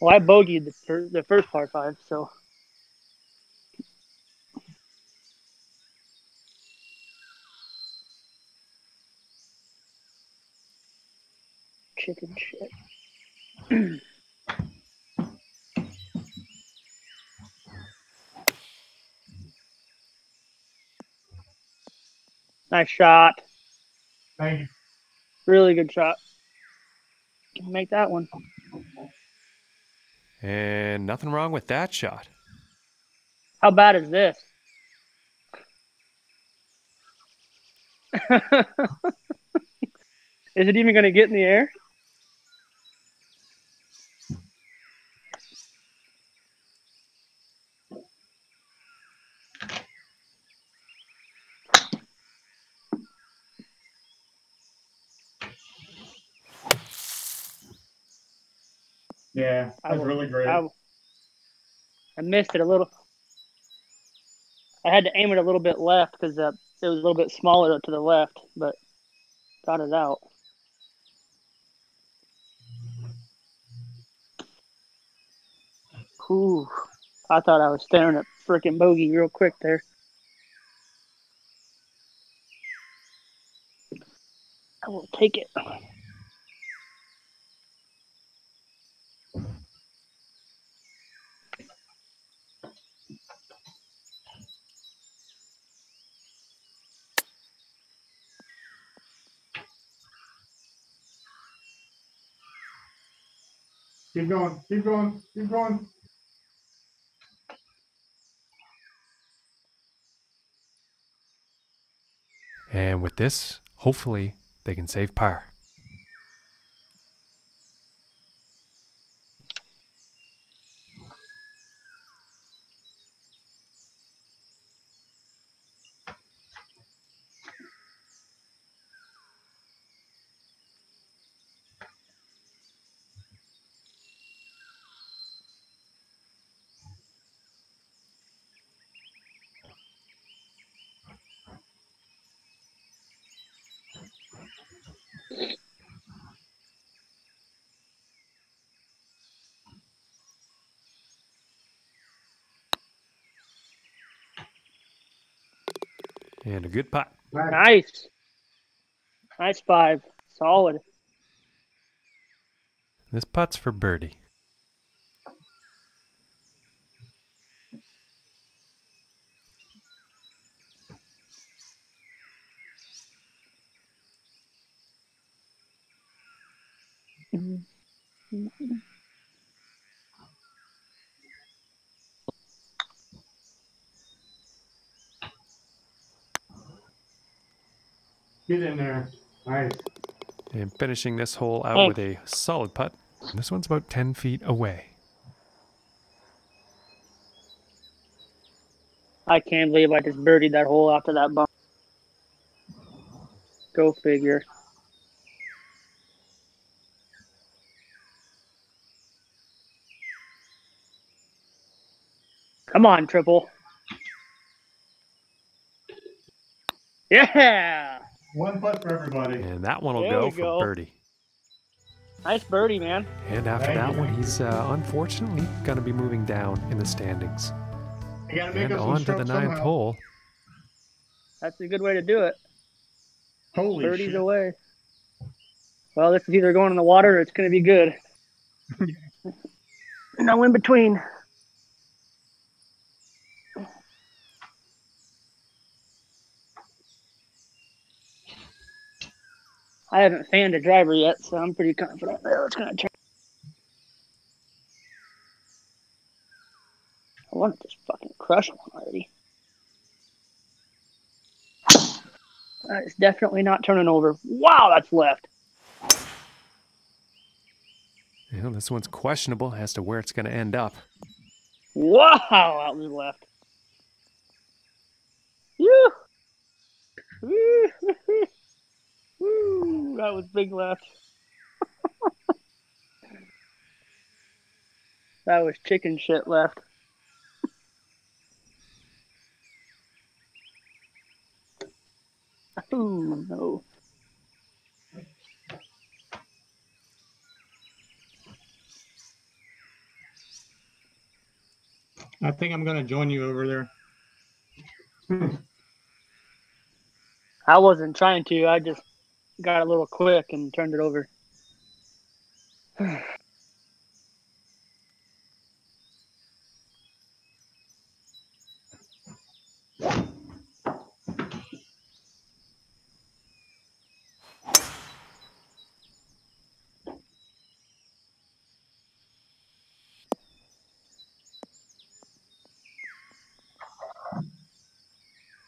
Well, I bogeyed the, the first par five, so. Chicken shit. *clears throat* Nice shot. Thank you. Really good shot. Can make that one. And nothing wrong with that shot. How bad is this? *laughs* is it even going to get in the air? Yeah, I that's will- really great. I, I missed it a little. I had to aim it a little bit left because uh, it was a little bit smaller to the left, but got it out. Ooh, I thought I was staring at freaking bogey real quick there. I will take it. Keep going. Keep going. Keep going. And with this, hopefully, they can save par. Good putt. Nice. Nice. Nice five. Solid. This putt's for birdie. Get in there. Nice. And finishing this hole out Hey. with a solid putt. This one's about 10 feet away. I can't believe I just birdied that hole after that bump. Go figure. Come on, triple. Yeah, One putt for everybody. And that one will There go for go. birdie. nice birdie, man. And after Thank that you. one, he's uh, unfortunately going to be moving down in the standings. Make And us on to the ninth somehow. hole. That's a good way to do it. Holy Birdies shit. away. Well, this is either going in the water or it's going to be good. *laughs* no in between. I haven't fanned a driver yet, so I'm pretty confident that it's going to turn. I want to just fucking crush one already. Uh, it's definitely not turning over. Wow, that's left. Know, this one's questionable as to where it's going to end up. Wow, that was left. Woo! Woo! That was big left. *laughs* that was chicken shit left. Ooh, *laughs* no. I think I'm gonna join you over there. I wasn't trying to. I just got a little quick and turned it over.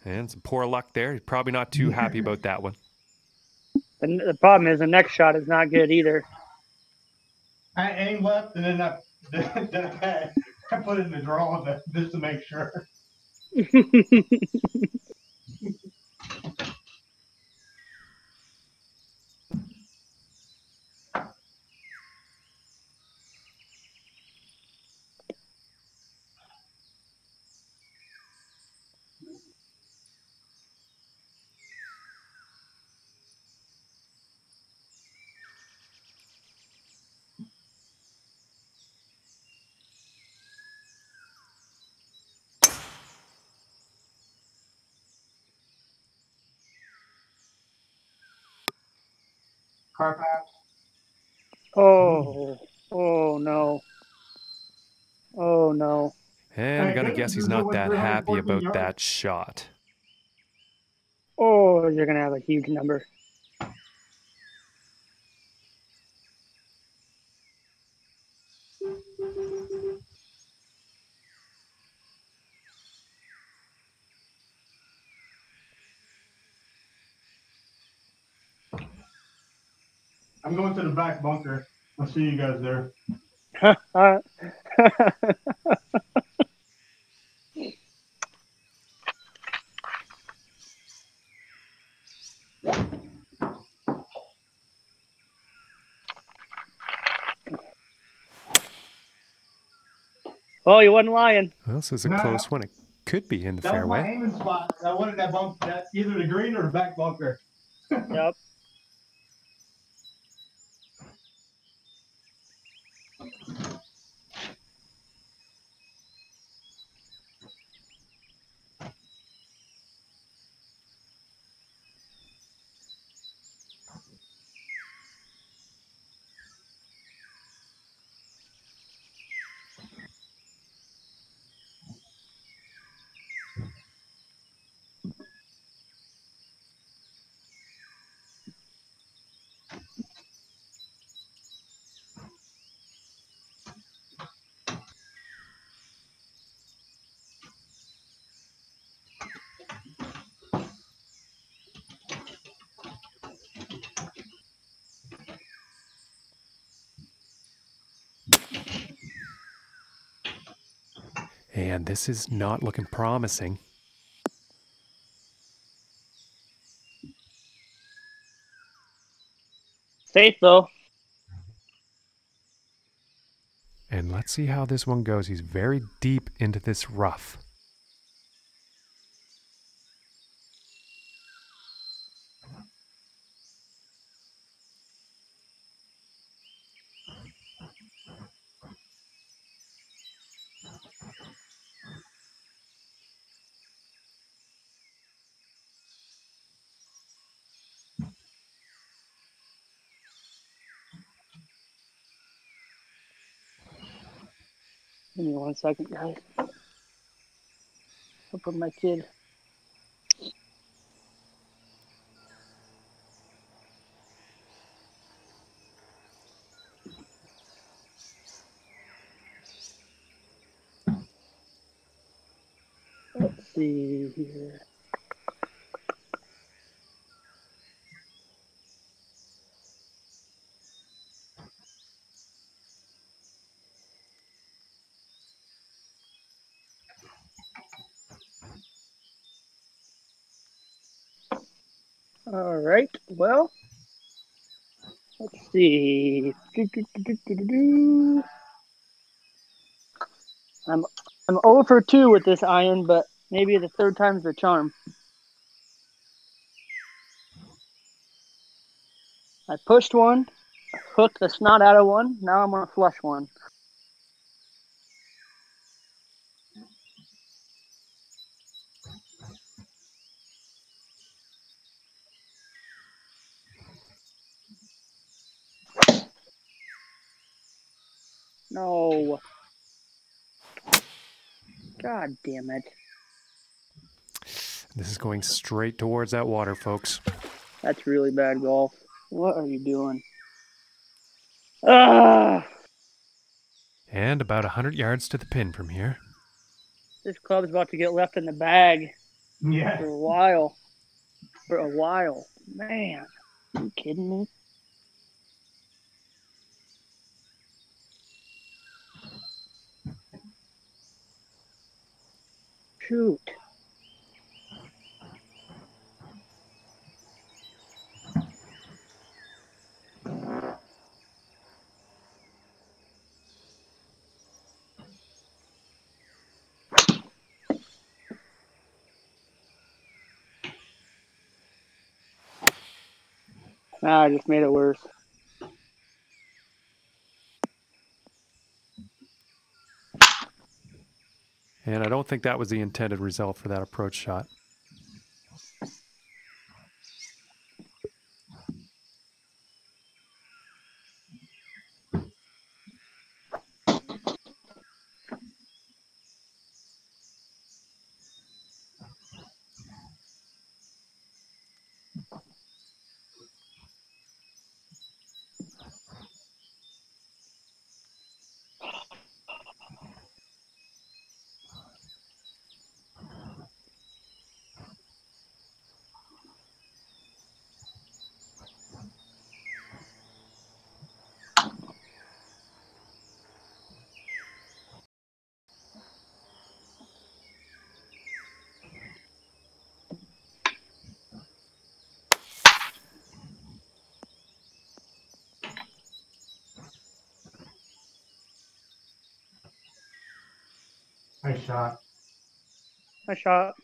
And some poor luck there. He's probably not too happy about that one. The, the problem is the next shot is not good either. I aim left and then I, *laughs* then I, put it in the draw just to make sure. *laughs* Car. Oh, oh no. Oh no. And I'm gonna guess he's not that 314 happy about yards. that shot. Oh, you're gonna have a huge number. I'm going to the back bunker. I'll see you guys there. *laughs* Oh, you wasn't lying. Well, this is a No. close one. It could be in the That was my fairway. aiming spot. I wanted that bump, that either the green or the back bunker. *laughs* Yep. And this is not looking promising. Safe though. And let's see how this one goes. He's very deep into this rough. Second, guys. I'll put my kid. Let's see here. All right. Well, let's see. Do, do, do, do, do, do, do. I'm I'm 0 for 2 with this iron, but maybe the third time's the charm. I pushed one, hooked the snot out of one. Now I'm gonna flush one. No. God damn it. This is going straight towards that water, folks. That's really bad golf. What are you doing? Ah! And about a 100 yards to the pin from here. This club's about to get left in the bag Yeah. for a while. For a while. Man. Are you kidding me? Shoot. Ah, I just made it worse. And I don't think that was the intended result for that approach shot. Nice shot. I shot.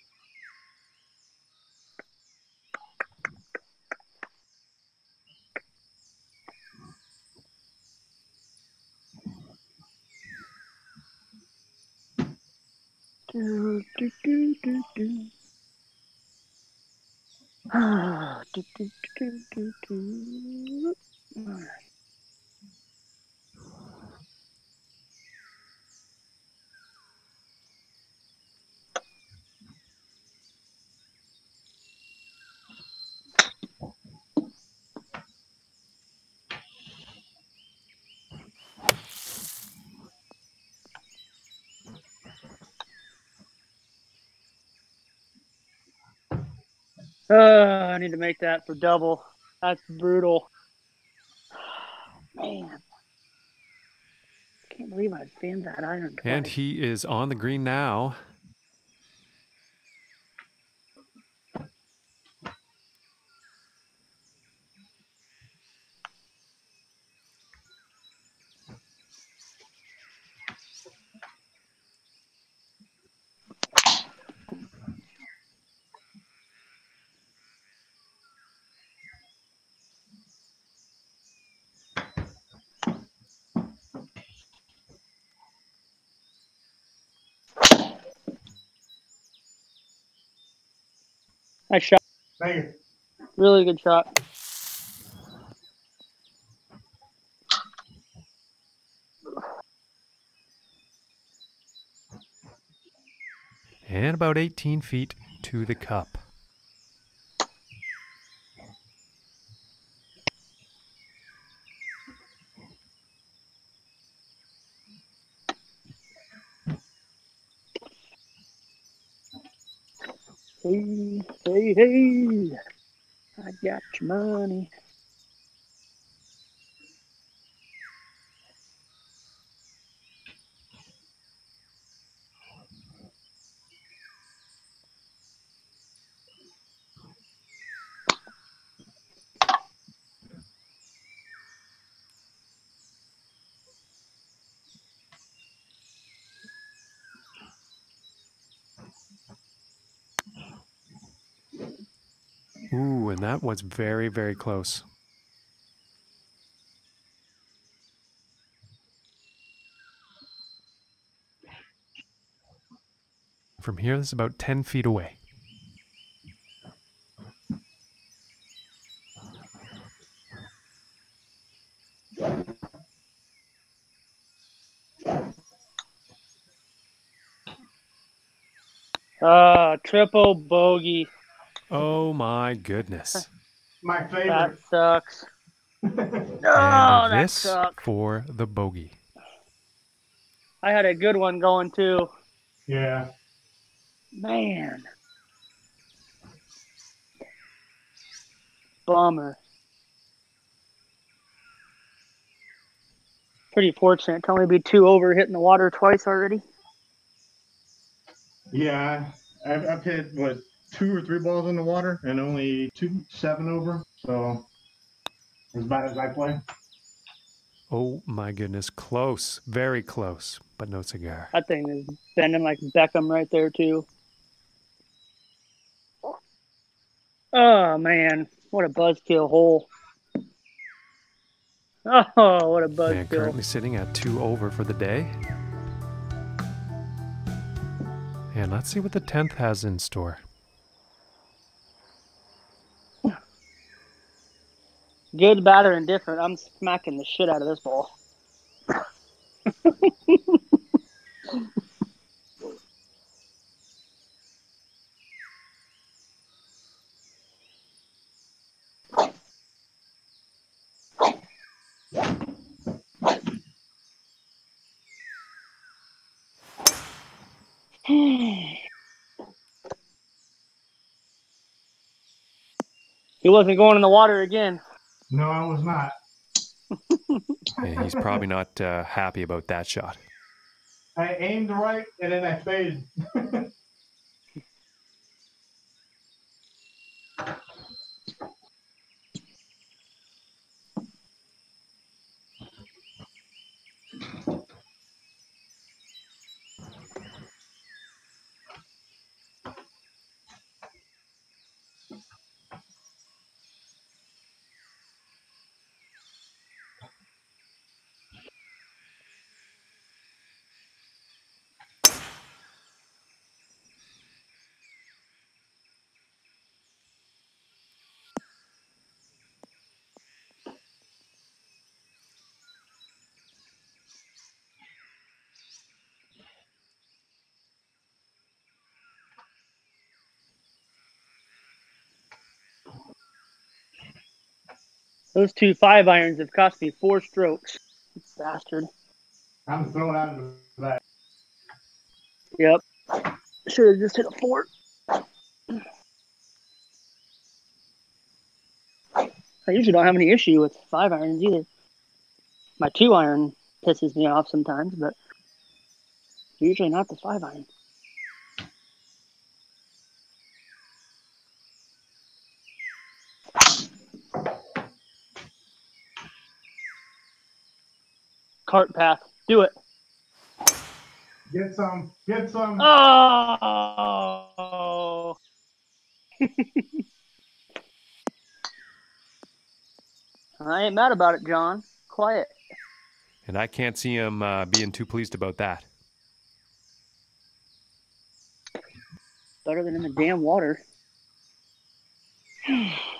Do, do, do, do, do. Ah, do, do, do, do, do, do. Uh, I need to make that for double. That's brutal. *sighs* Man. can't believe I fanned that iron. And he is on the green now. Nice shot. Thank you. Really good shot. And about 18 feet to the cup. Hey, hey, hey. Money. Ooh, and that was very, very close. From here, this is about 10 feet away. Ah, triple bogey. Oh my goodness. My favorite. That sucks. *laughs* Oh, and that this sucks. for the bogey. I had a good one going too. yeah. Man. Bummer. Pretty fortunate to only be two over hitting the water twice already. Yeah, I've, I've hit what two or three balls in the water and only two seven over. So as bad as I play. Oh my goodness. Close. Very close, but no cigar. That thing is bending like Beckham right there too. Oh man, what a buzzkill hole! Oh, what a buzzkill! Man, buzzkill! currently sitting at two over for the day. And let's see what the 10th has in store. Good, bad, or indifferent. I'm smacking the shit out of this ball. *sighs* he wasn't going in the water again. No, I was not. *laughs* And he's probably not uh, happy about that shot. I aimed right and then I faded. *laughs* Those two five irons have cost me four strokes. Bastard. I'm thrown out of the back. Yep. Should have just hit a four. I usually don't have any issue with five irons either. My two iron pisses me off sometimes, but usually not the five iron. Cart path. Do it. Get some. Get some. Oh. *laughs* I ain't mad about it, John. Quiet. And I can't see him uh, being too pleased about that. Better than in the damn water. *sighs* *sighs* *sighs*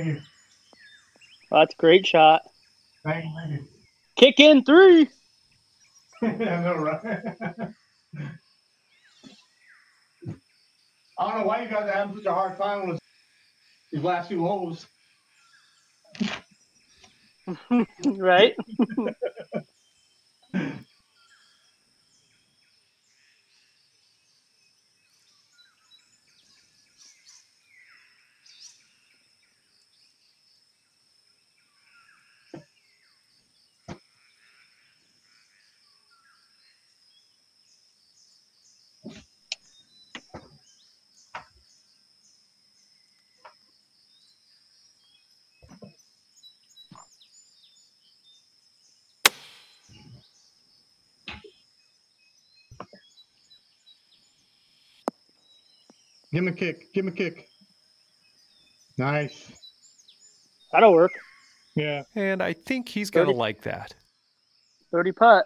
Thank you. That's a great shot. Thank you. Thank you. Kick in three. *laughs* I know, right? I don't know why you guys are having such a hard time with these last two holes. *laughs* right? *laughs* Give him a kick. Give him a kick. Nice. That'll work. Yeah. And I think he's going to like that. 30 putt.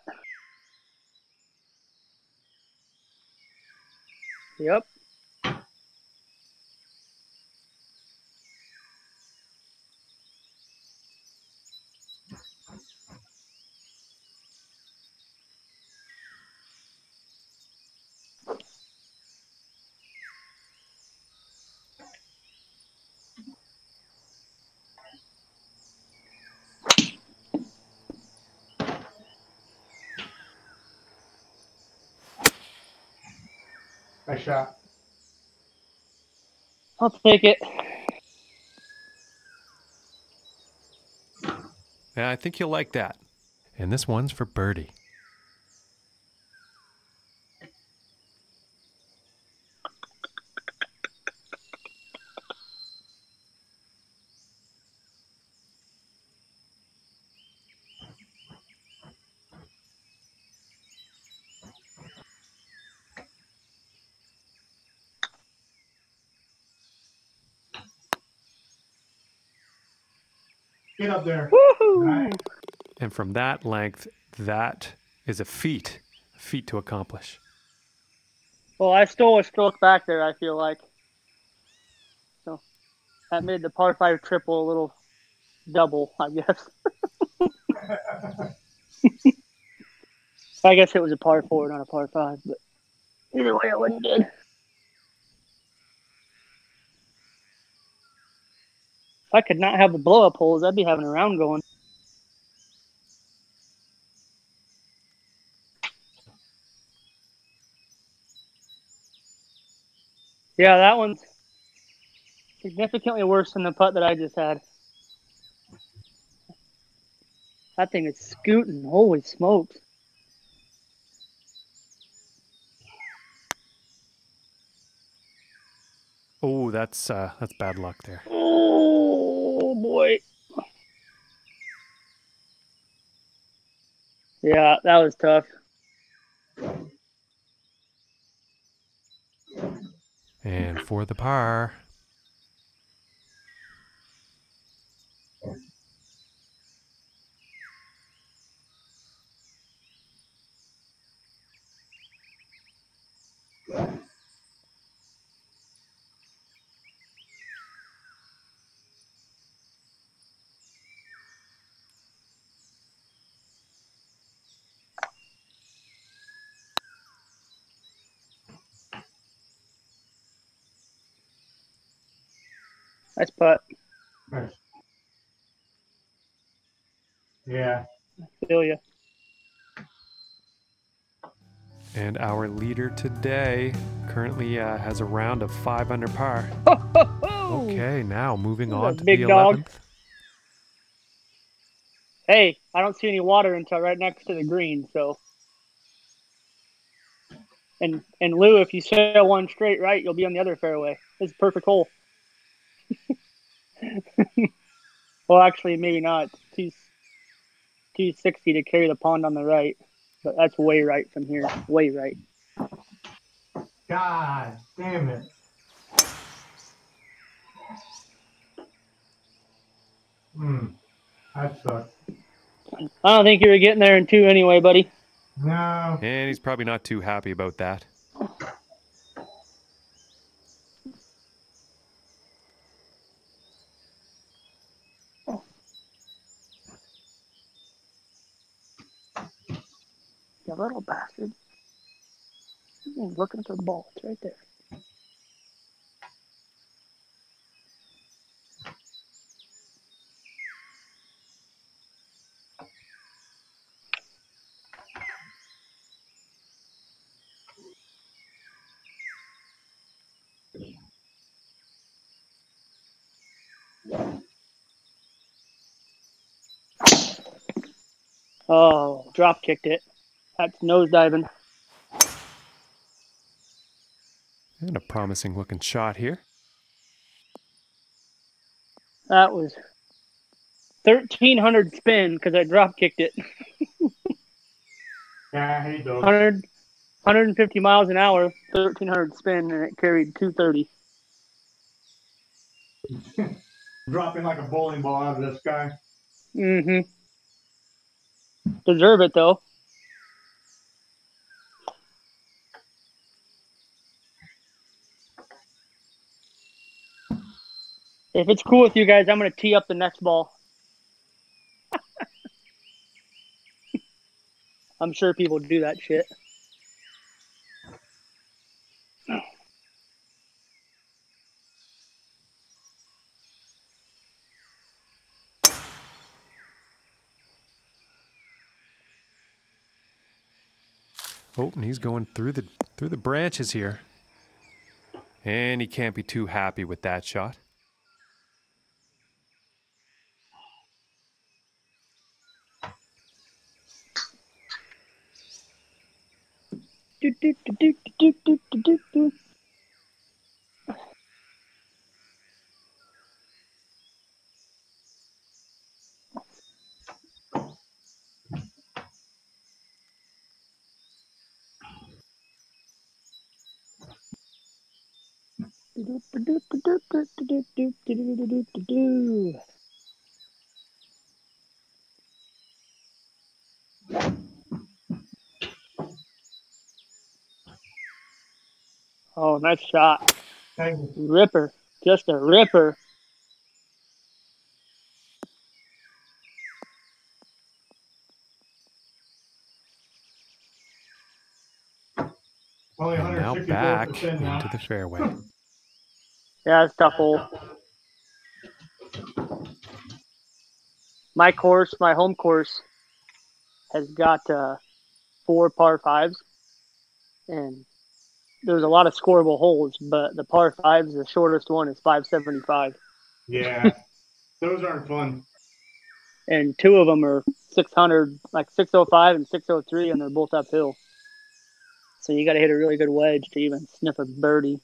Yep. Shot. I'll take it. Yeah, I think you'll like that. And this one's for Birdie. Up there. Woohoo! And from that length, that is a feat, a feat to accomplish. Well, I stole a stroke back there, I feel like. So that made the par 5 triple a little double, I guess. *laughs* I guess it was a par 4, not a par 5, but either way, it wasn't good. I could not have the blow up holes, I'd be having a round going. Yeah, that one's significantly worse than the putt that I just had. That thing is scooting. Holy smokes. Oh, that's uh, that's bad luck there. Oh boy. Yeah, that was tough. And for the par. Yeah. Nice putt. Nice. Yeah. Feel you. And our leader today currently uh, has a round of five under par. Okay, now moving Ooh, on that to big the dog. 11th. Hey, I don't see any water until right next to the green, so. And and Lou, if you sail one straight right, you'll be on the other fairway. It's a perfect hole. *laughs* well, actually, maybe not. Two two sixty to carry the pond on the right, but that's way right from here. Way right. God damn it. Hmm. That sucks. I don't think you were getting there in two anyway, buddy. No. And he's probably not too happy about that. You little bastard. Looking for the ball. It's right there. Oh, drop kicked it. That's nose diving. And a promising looking shot here. That was 1300 spin because I drop kicked it. *laughs* Yeah, I hate 100, 150 miles an hour, 1300 spin, and it carried 230. *laughs* Dropping like a bowling ball out of the sky. Mm-hmm. Deserve it though. If it's cool with you guys, I'm gonna tee up the next ball. *laughs* I'm sure people do that shit. Oh, and he's going through the through the branches here. And he can't be too happy with that shot. Do, do, do. Oh, nice shot. Thank you. Ripper. Just a ripper. Only And now back now. into the fairway. *laughs* Yeah, it's tough hole. My course, my home course, has got uh, four par fives, and there's a lot of scoreable holes. But the par fives, the shortest one is 575, Yeah. *laughs* Those aren't fun. and two of them are 600, like 605 and 603, and they're both uphill. So you got to hit a really good wedge to even sniff a birdie.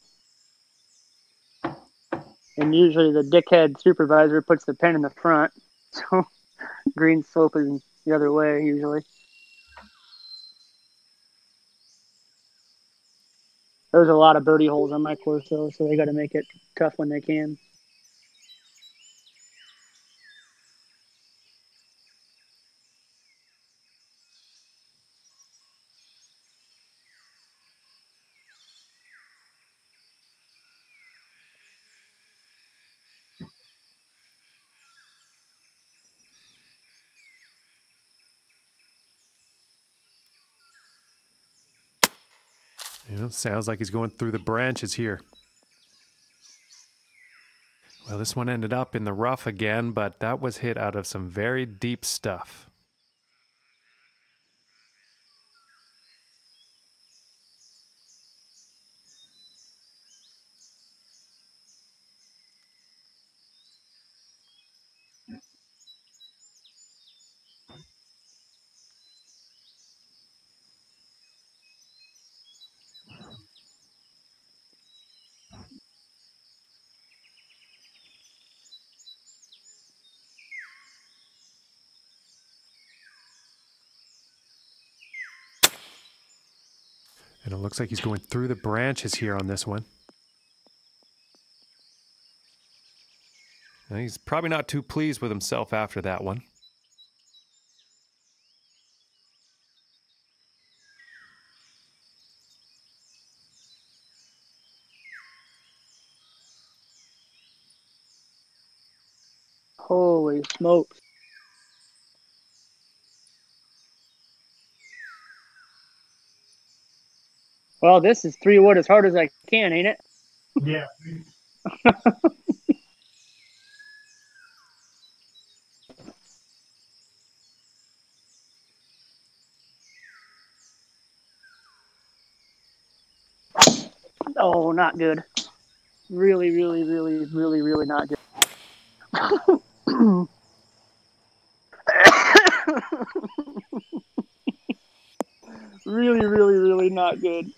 And usually the dickhead supervisor puts the pin in the front, *laughs* so green slope is the other way usually. There's a lot of birdie holes on my course though, so they got to make it tough when they can. Sounds like he's going through the branches here. Well, this one ended up in the rough again, but that was hit out of some very deep stuff. And it looks like he's going through the branches here on this one. He's probably not too pleased with himself after that one. Holy smokes. Well, this is three wood as hard as I can, ain't it? Yeah. *laughs* Oh, not good. Really, really, really, really, really not good. *laughs* really, really, really not good.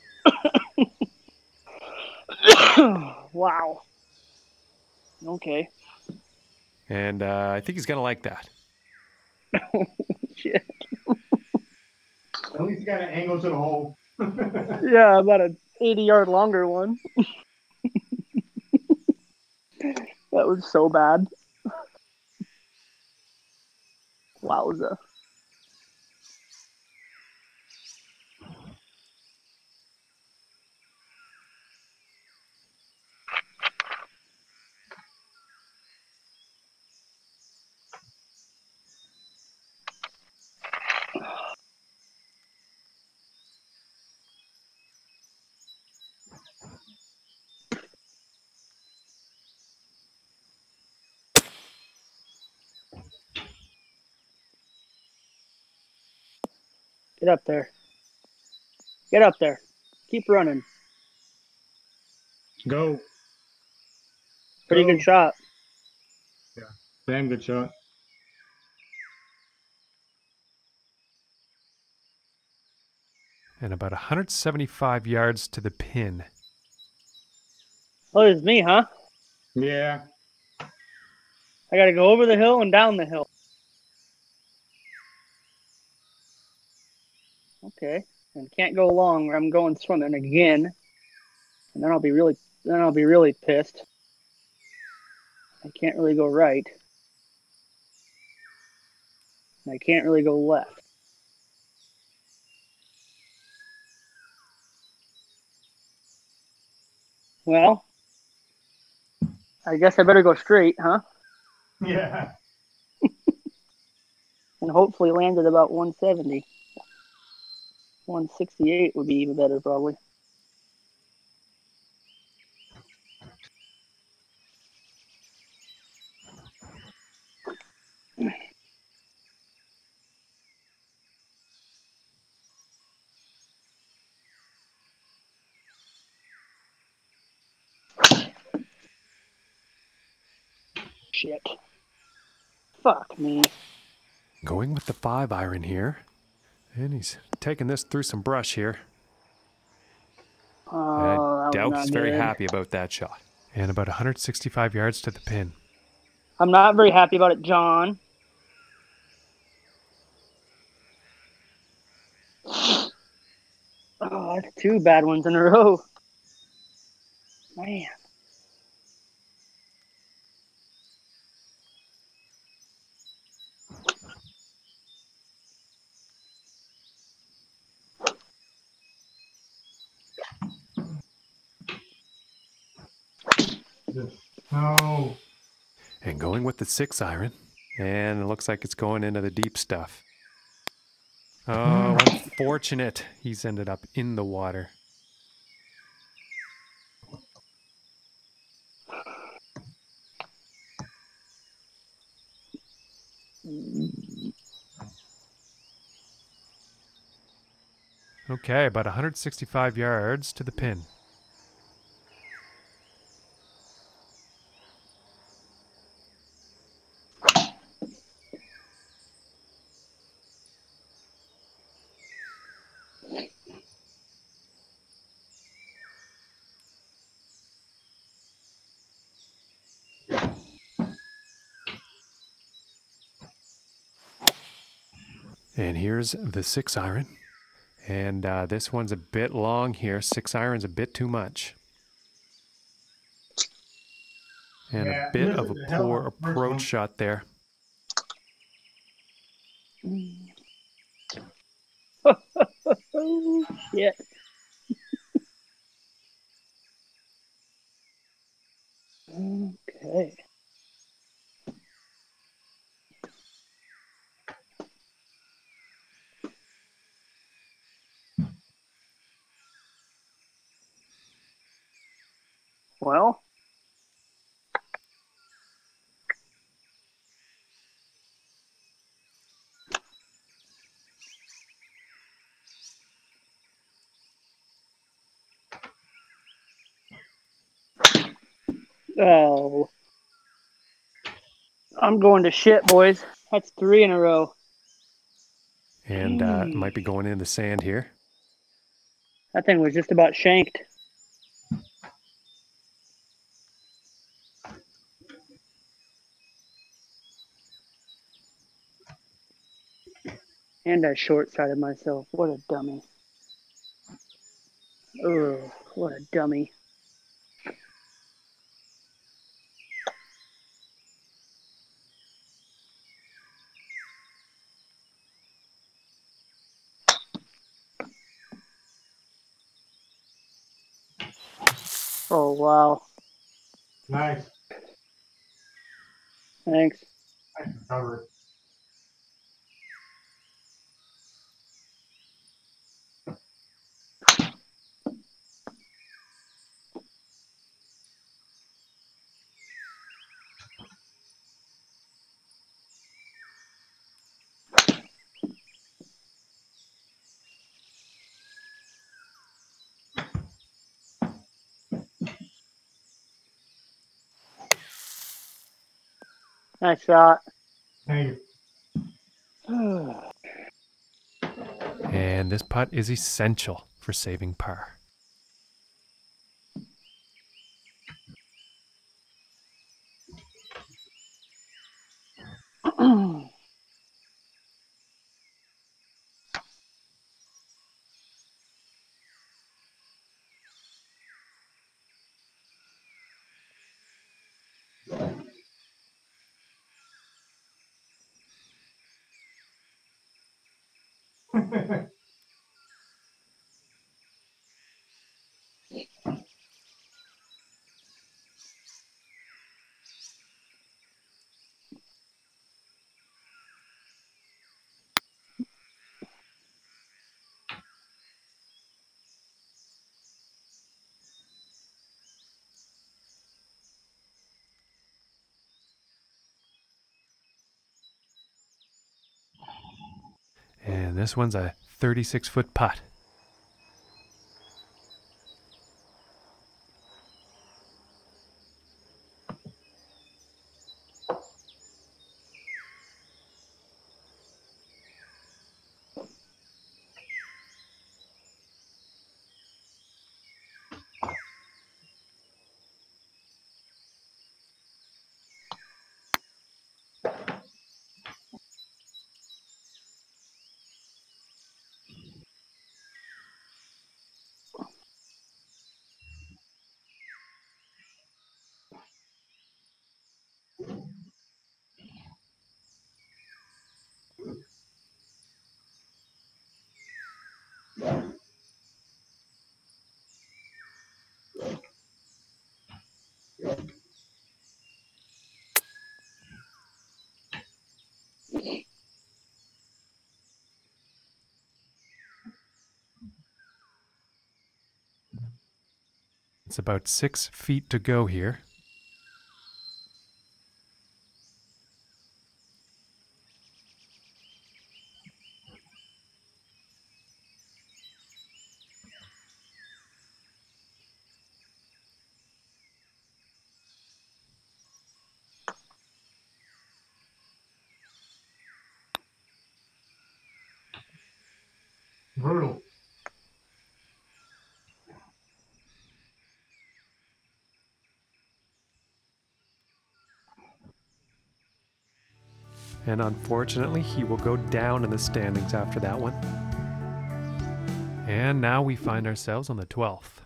*coughs* wow. Okay. And uh, I think he's going to like that. *laughs* Shit. At least you got an angle to the hole. *laughs* *laughs* Yeah, about an 80 yard longer one. that was so bad. Wowza. Get up there. Get up there. Keep running. Go. Pretty Go. good shot. Yeah, damn good shot. And about 175 yards to the pin. Oh, it's me, huh? Yeah. I gotta go over the hill and down the hill. Okay. And can't go long or I'm going swimming again. And then I'll be really then I'll be really pissed. I can't really go right. And I can't really go left. Well, I guess I better go straight, huh? Yeah. *laughs* and hopefully land at about 170. 168 would be even better, probably. Shit. Fuck me. Going with the five iron here. And he's taking this through some brush here. Oh, I doubt he's very good. happy about that shot. And about 165 yards to the pin. I'm not very happy about it, John. *sighs* Oh, that's two bad ones in a row. Man. No. And going with the six iron. And it looks like it's going into the deep stuff. Oh, unfortunate. He's ended up in the water. Okay, about 165 yards to the pin. Here's the six iron. And uh, this one's a bit long here. Six iron's a bit too much. And Yeah, a bit of a a poor of approach one. shot there. *laughs* Oh shit. okay. Well, oh. I'm going to shit, boys. That's three in a row. And uh, might be going in the sand here. That thing was just about shanked. And I short-sighted myself. What a dummy. Ugh, what a dummy. Oh, wow. Nice. Thanks. Nice recovery. Nice shot. Thank you. *sighs* And this putt is essential for saving par. And this one's a 36 foot putt. It's about six feet to go here. Brutal. And unfortunately, he will go down in the standings after that one. And now we find ourselves on the 12th.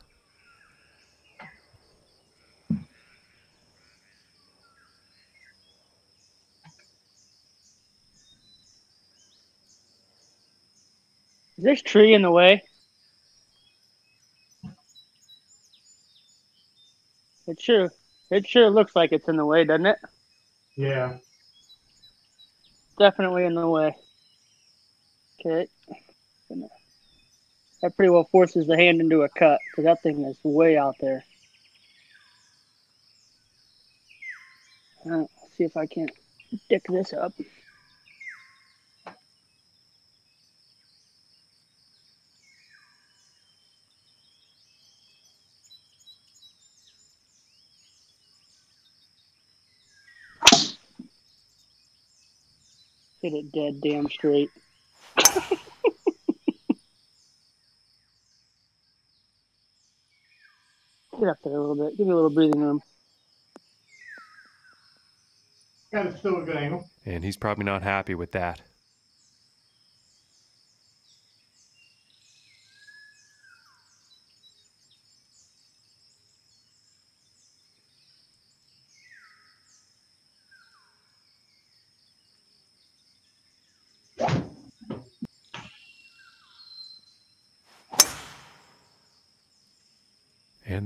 Is this tree in the way? It sure, it sure looks like it's in the way, doesn't it? Yeah. Definitely in the way. Okay. That pretty well forces the hand into a cut because that thing is way out there. See if I can't dick this up. Hit it dead damn straight. *laughs* Get up there a little bit. Give me a little breathing room. Got it still a good angle. And he's probably not happy with that.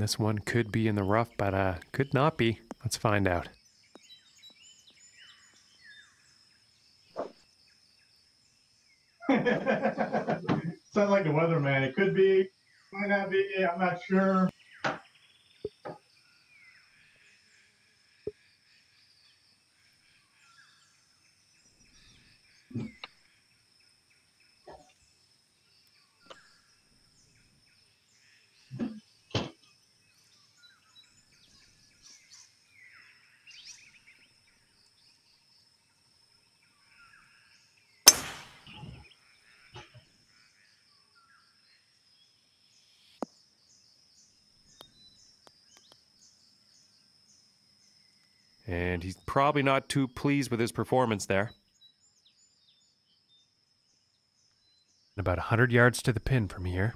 This one could be in the rough, but uh, could not be. Let's find out. *laughs* Sounds like the weatherman. It could be, might not be. I'm not sure. He's probably not too pleased with his performance there. About a 100 yards to the pin from here.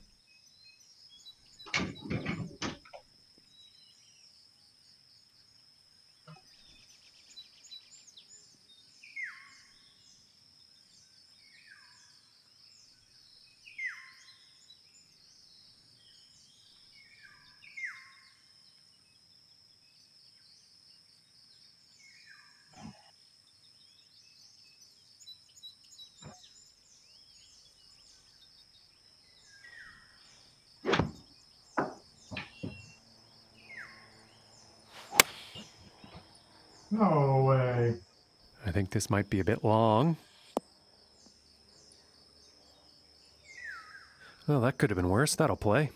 This might be a bit long. Well, that could have been worse. That'll play.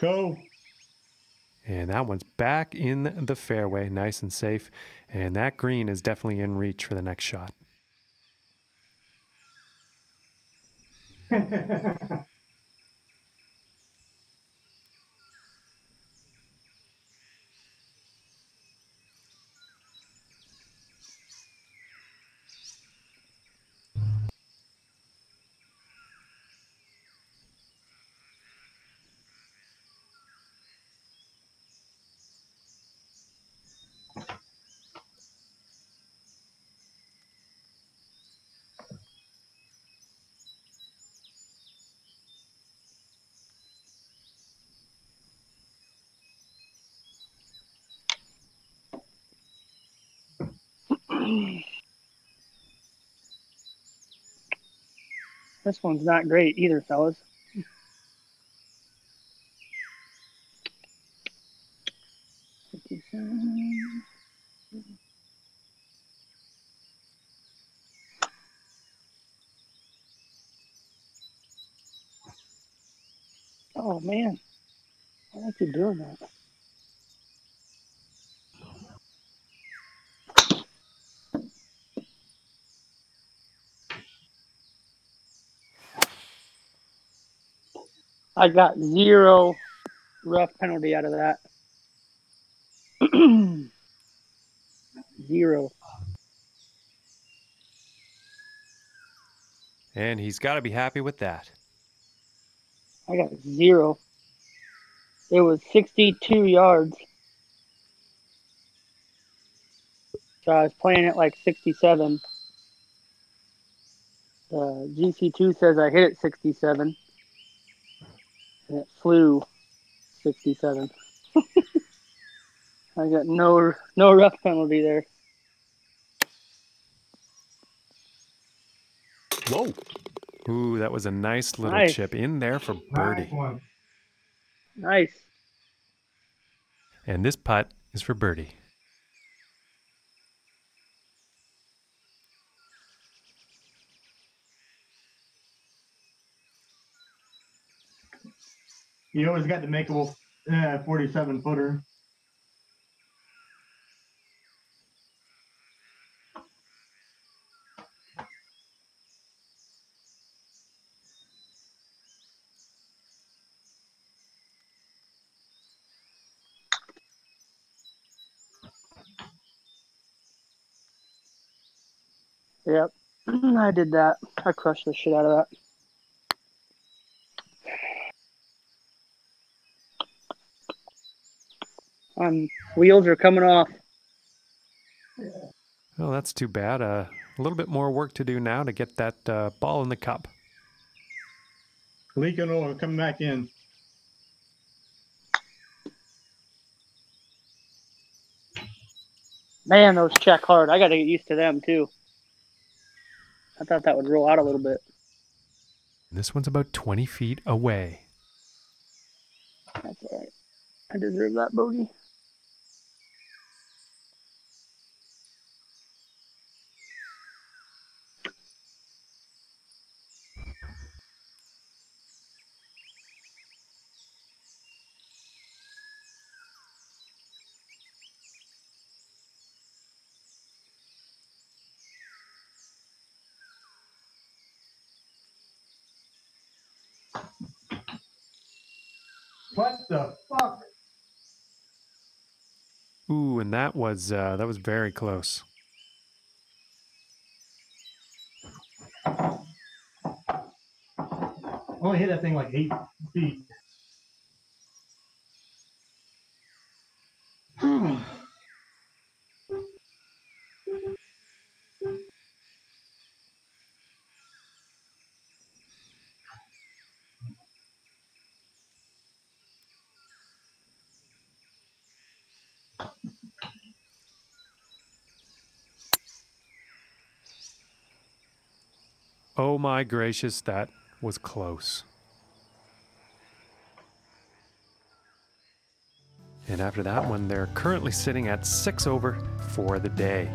Go. And that one's back in the fairway, nice and safe. And that green is definitely in reach for the next shot. *laughs* This one's not great either, fellas. Oh man, I like you doing that. I got zero rough penalty out of that. *clears throat* zero. And he's got to be happy with that. I got zero. It was 62 yards. So I was playing it like 67. Uh, GC2 says I hit it 67. And it flew 67. *laughs* I got no no rough penalty there. Whoa. Ooh, that was a nice little Nice. chip in there for birdie. one. Nice. And this putt is for birdie. You always got the makeable uh, 47 footer. Yep. *clears throat* I did that. I crushed the shit out of that. Um, wheels are coming off. Well, that's too bad. Uh, a little bit more work to do now to get that uh, ball in the cup. Leaking oil coming back in. Man, those check hard. I got to get used to them too. I thought that would roll out a little bit. This one's about 20 feet away. That's all right. I deserve that bogey. What the fuck? Ooh, and that was uh, that was very close. Only hit that thing like eight feet. My gracious, that was close. And after that one, they're currently sitting at six over for the day.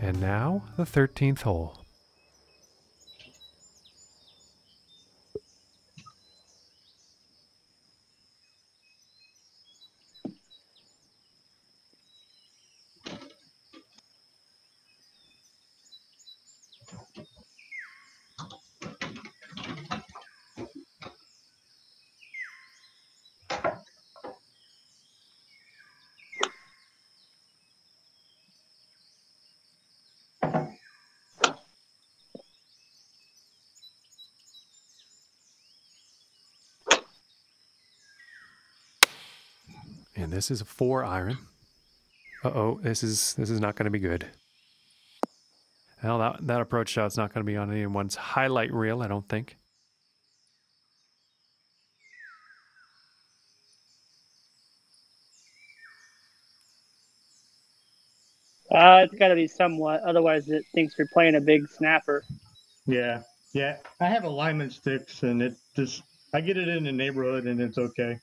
And now the 13th hole. And this is a four iron. Uh oh, this is this is not going to be good. Well, that that approach shot's not going to be on anyone's highlight reel, I don't think. Uh, it's got to be somewhat. Otherwise, it thinks you're playing a big snapper. Yeah. Yeah, I have alignment sticks, and it just I get it in the neighborhood, and it's okay.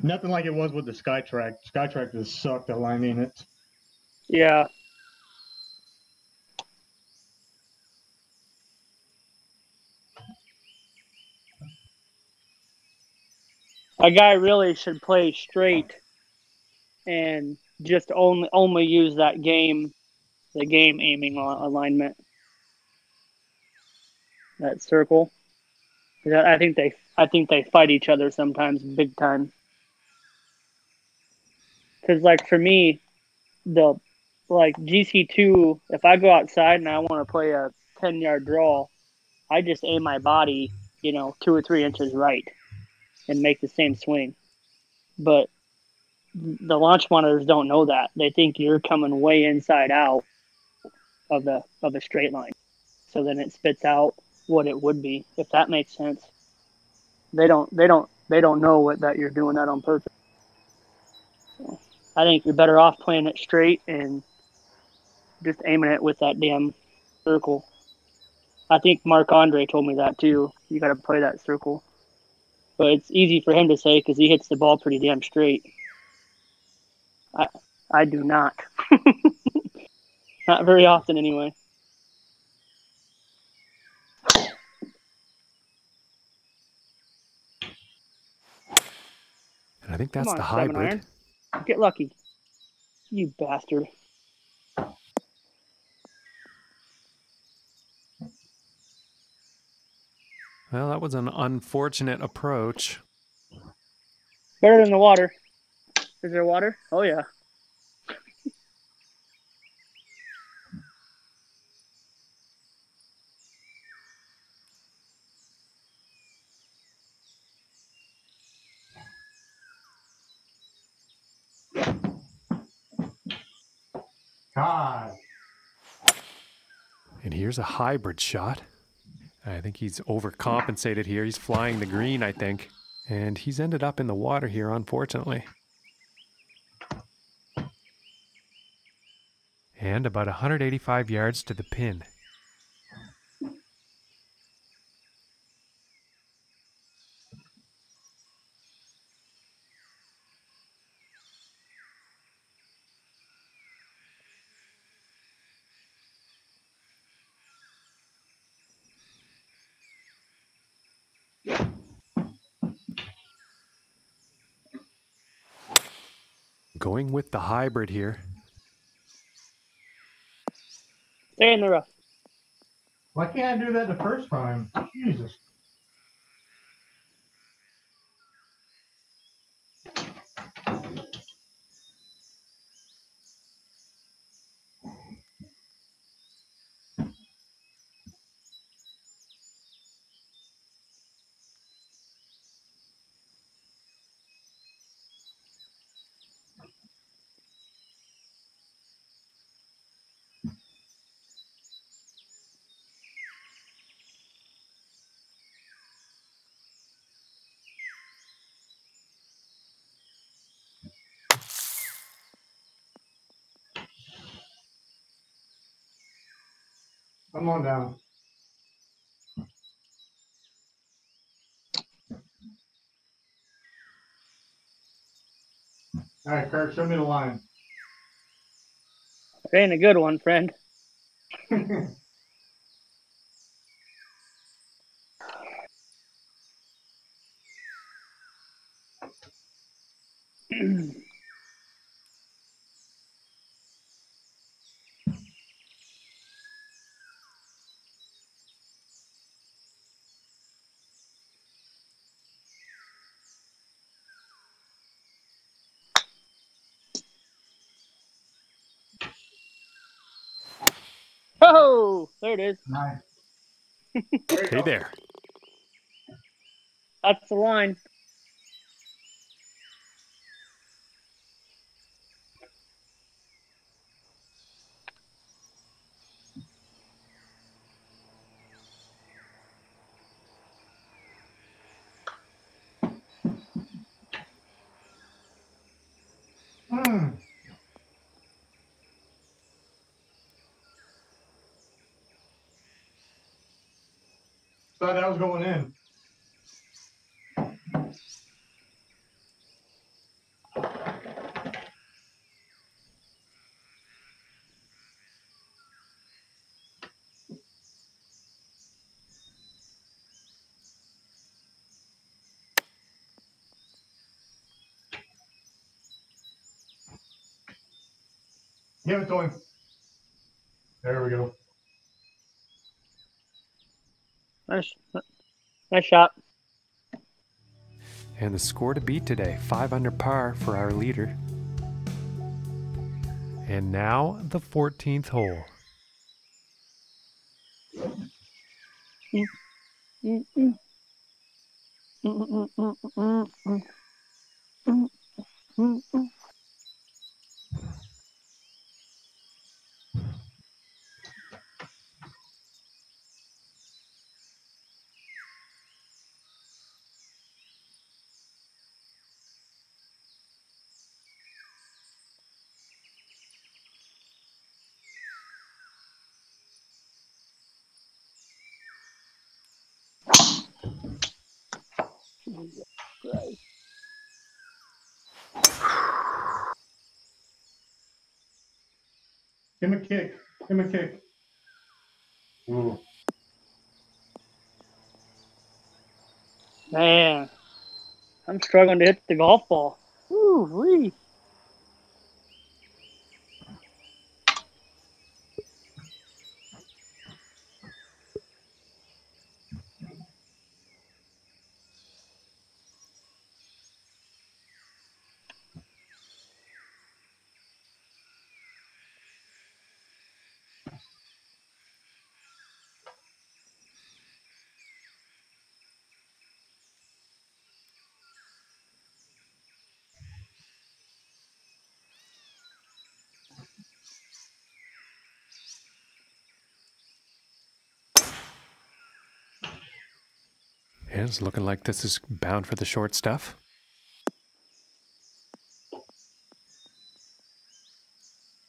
Nothing like it was with the SkyTrak. SkyTrak just sucked aligning it. Yeah. A guy really should play straight and just only only use that game, the game aiming alignment. That circle. I think they I think they fight each other sometimes big time. Because like for me, the like GC two, if I go outside and I want to play a ten yard draw, I just aim my body, you know, two or three inches right, and make the same swing. But the launch monitors don't know that. They think you're coming way inside out of the of the straight line. So then it spits out what it would be, if that makes sense. They don't they don't they don't know what that you're doing that on purpose. So, I think you're better off playing it straight and just aiming it with that damn circle. I think Mark Andre told me that too. You got to play that circle, but it's easy for him to say because he hits the ball pretty damn straight. I I do not. *laughs* not very often, anyway. And I think that's on, the seven hybrid. Get lucky, you bastard. Well, that was an unfortunate approach. Better than the water. Is there water? Oh yeah. God. And here's a hybrid shot. I think he's overcompensated here. He's flying the green, I think. And he's ended up in the water here, unfortunately. And about 185 yards to the pin. Going with the hybrid here. Stay in the rough. Why can't I do that the first time? Jesus. Come on down. All right, Kurt, show me the line. It ain't a good one, friend. *laughs* *clears throat* Oh, there it is. Nice. Hey there. That's the line. Thought that was going in. Give it to him. There we go. Nice, nice shot. And the score to beat today, 5 under par for our leader. And now the 14th hole. Mm-hmm. Mm-hmm. Mm-hmm. Give him a kick. Give him a kick. Ooh. Man, I'm struggling to hit the golf ball. Ooh, wee. It's looking like this is bound for the short stuff.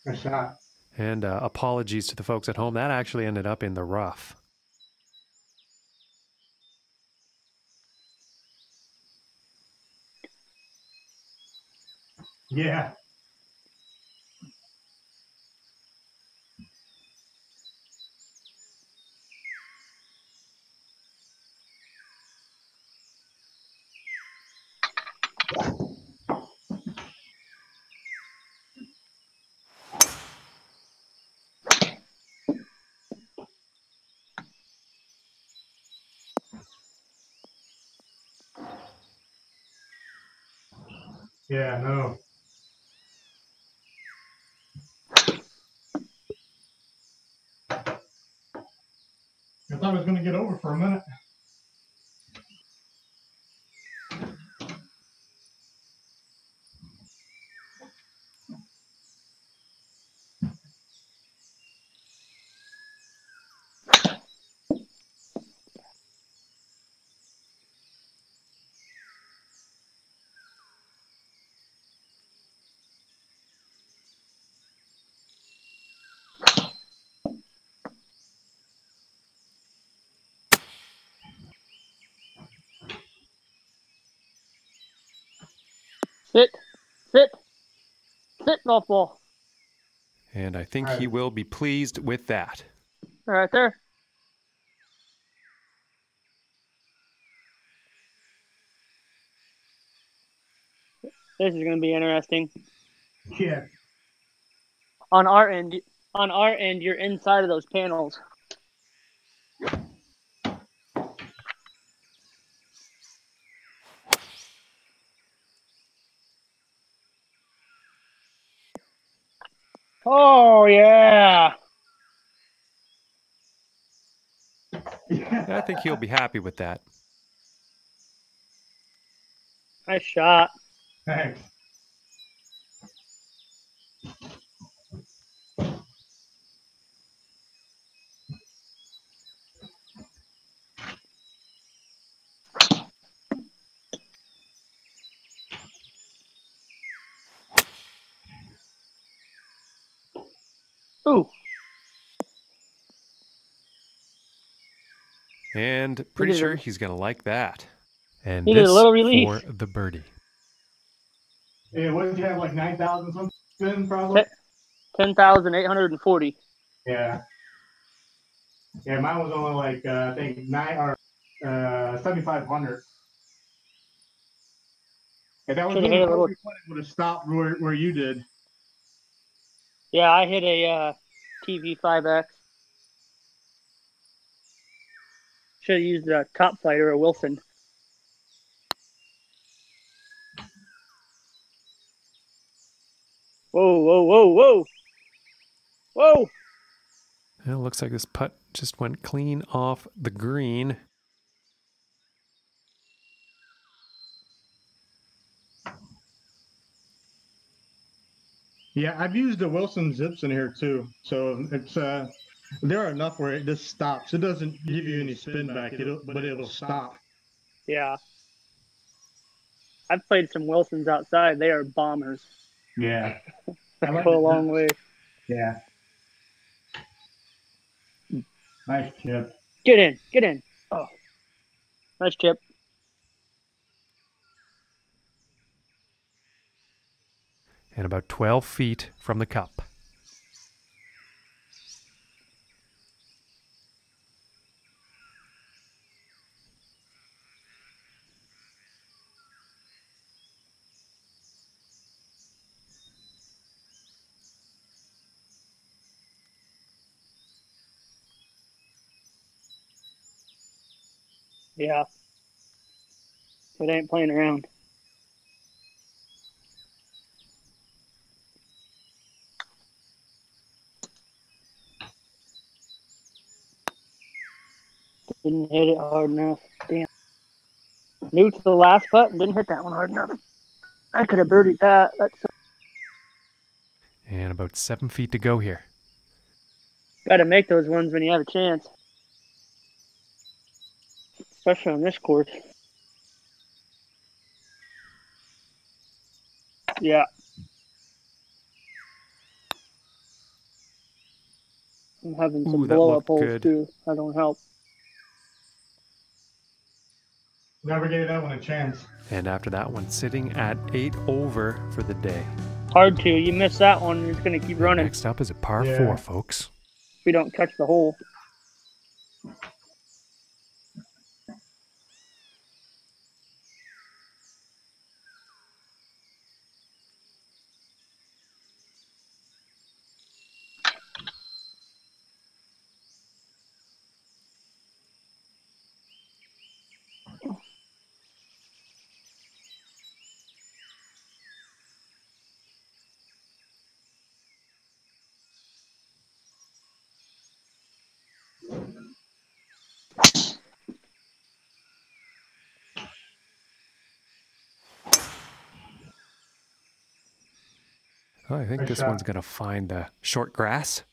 Good shot. And uh, apologies to the folks at home. That actually ended up in the rough. Yeah. Yeah, no. I thought it was going to get over for a minute. Sit, sit, sit, golf ball. And I think he will be pleased with that. All right there. This is going to be interesting. Yeah. On our end, on our end, you're inside of those panels. Oh yeah. Yeah. I think he'll be happy with that. Nice shot. Thanks. Ooh. And pretty did sure a- he's going to like that. And He did a this little relief. for the birdie. Yeah, what did you have, like 9,000 something, probably? Ten thousand eight hundred and forty. Yeah. Yeah, mine was only like, uh, I think, nine or uh, 7,500. And that was Should've when hit a little- it would have stopped where, where you did. Yeah, I hit a uh, TP5X. Should have used a Top-Flite or Wilson. Whoa, whoa, whoa, whoa! Whoa! Well, looks like this putt just went clean off the green. Yeah, I've used the Wilson zips in here too. So it's uh there are enough where it just stops. It doesn't give you any spin back, it'll but it'll stop. Yeah. I've played some Wilsons outside. They are bombers. Yeah. *laughs* They I like go a long way. Yeah. Nice chip. Get in, get in. Oh, nice chip. And about 12 feet from the cup. Yeah. It ain't playing around. Didn't hit it hard enough. Damn. New to the last putt didn't hit that one hard enough. I could have birdied that. That's And about seven feet to go here. got to make those ones when you have a chance. Especially on this course. Yeah. I'm having some Ooh, blow up holes good. too. That don't help. Never gave that one a chance. And after that one, sitting at eight over for the day. Hard to. You miss that one, and it's gonna keep running. Next up is a par Yeah. four, folks. If we don't catch the hole. I think this one's going to find the short grass.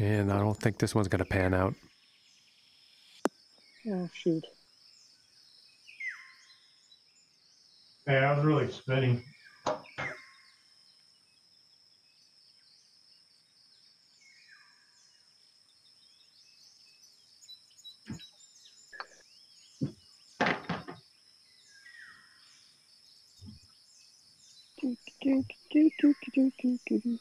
And I don't think this one's going to pan out. Oh shoot. Yeah, I was really spinning. Do, do, do, do, do, do, do, do.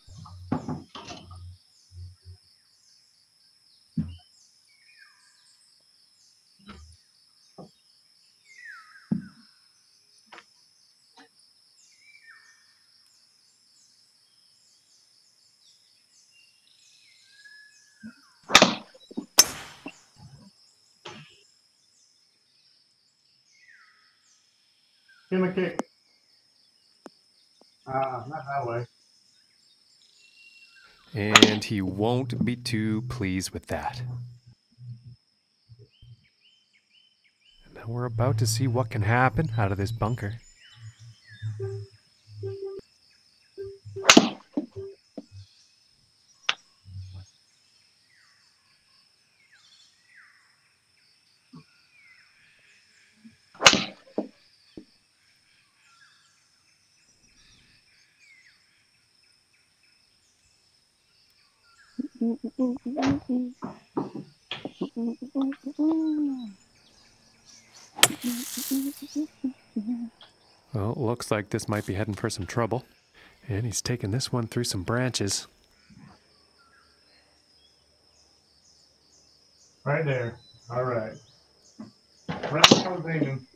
Give him a kick. Uh, not that way. And he won't be too pleased with that. And now we're about to see what can happen out of this bunker. Well, looks like this might be heading for some trouble. And he's taking this one through some branches. Right there. All right. Right where I was aiming.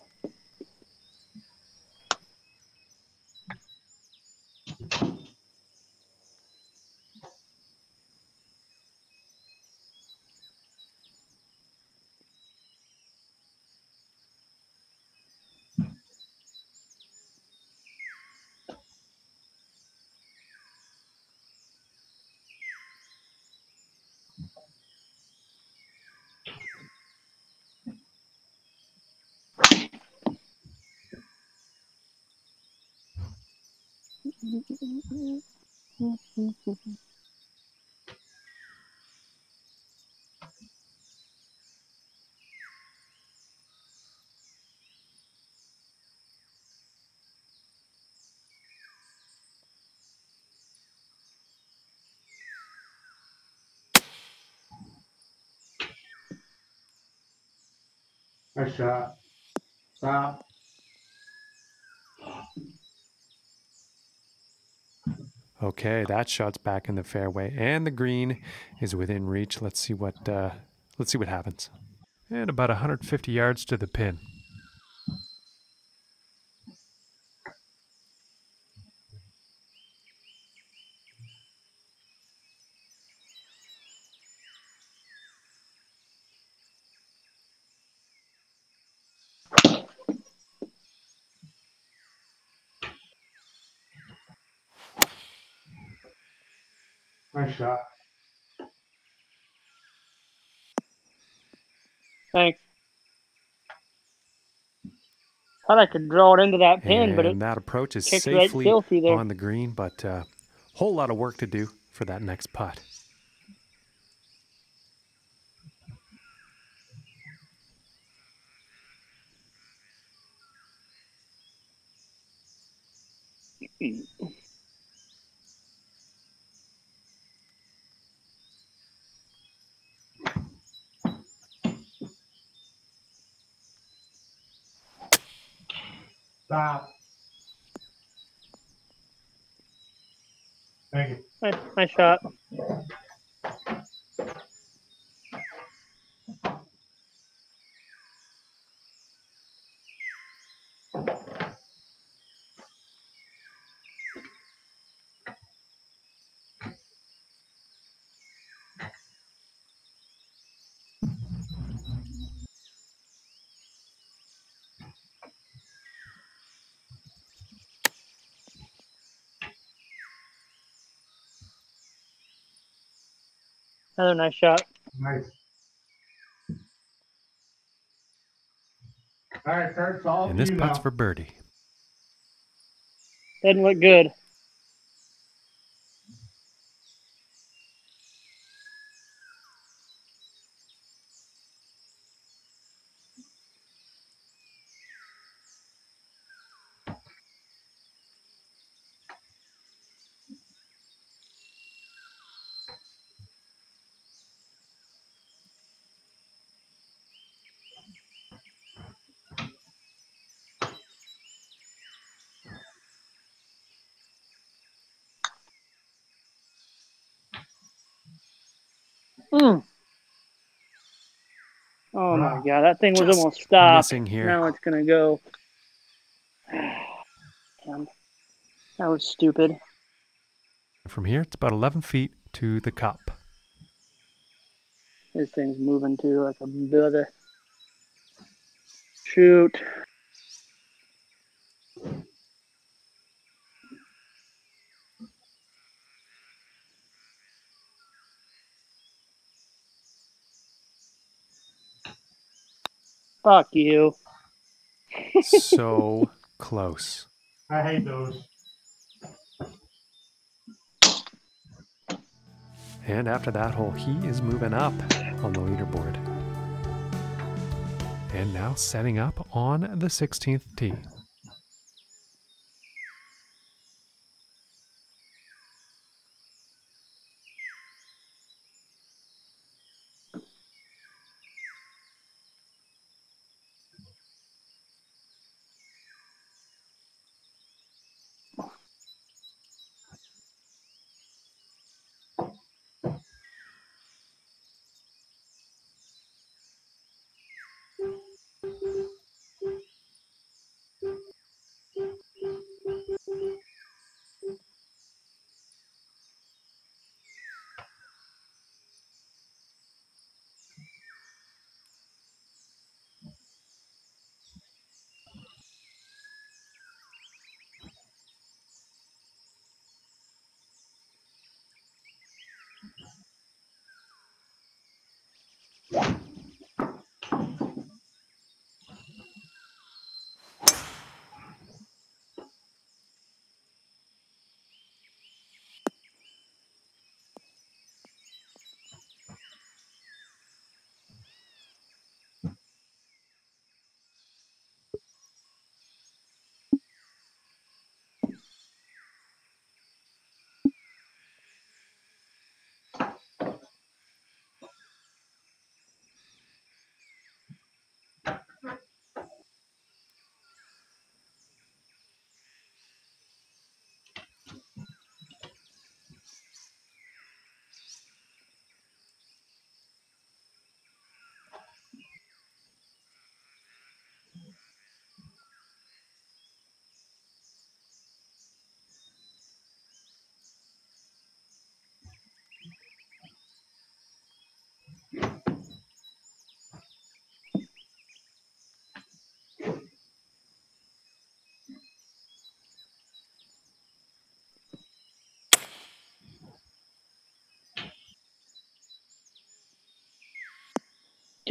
Nice shot. Stop. Okay, that shot's back in the fairway, and the green is within reach. Let's see what uh, let's see what happens. And about 150 yards to the pin. Nice shot. Thanks. Thought I could draw it into that pin, and but it that approach is right safely there. on the green, but a uh, whole lot of work to do for that next putt. Stop. Thank you. nice, nice shot. Another nice shot. Nice. All right, Kurt, it's all And this you putt's now. for birdie. Doesn't look good. Mm. Oh my god, that thing was almost stopped. Here. Now it's gonna go. Damn. That was stupid. From here, it's about 11 feet to the cup. This thing's moving too like a brother. Shoot. Fuck you. so *laughs* close. I hate those. And after that hole, he is moving up on the leaderboard. And now setting up on the 16th tee.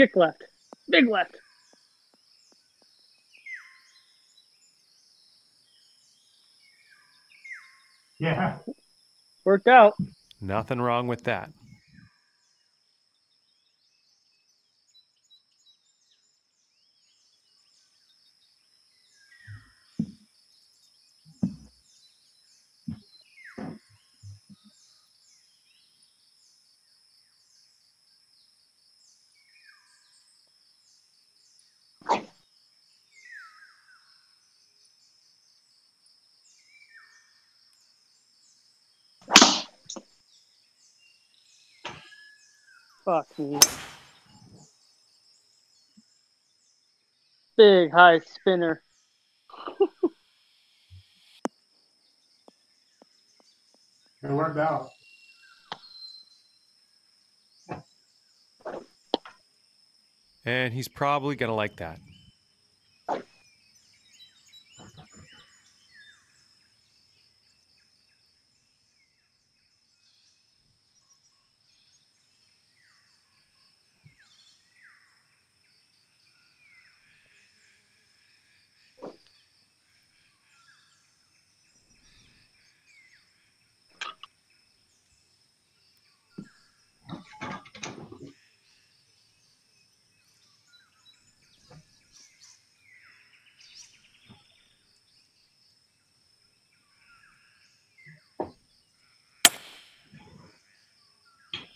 Kick left. Big left. Yeah. Worked out. Nothing wrong with that. Fuck. Big high spinner. *laughs* It worked out. And he's probably going to like that.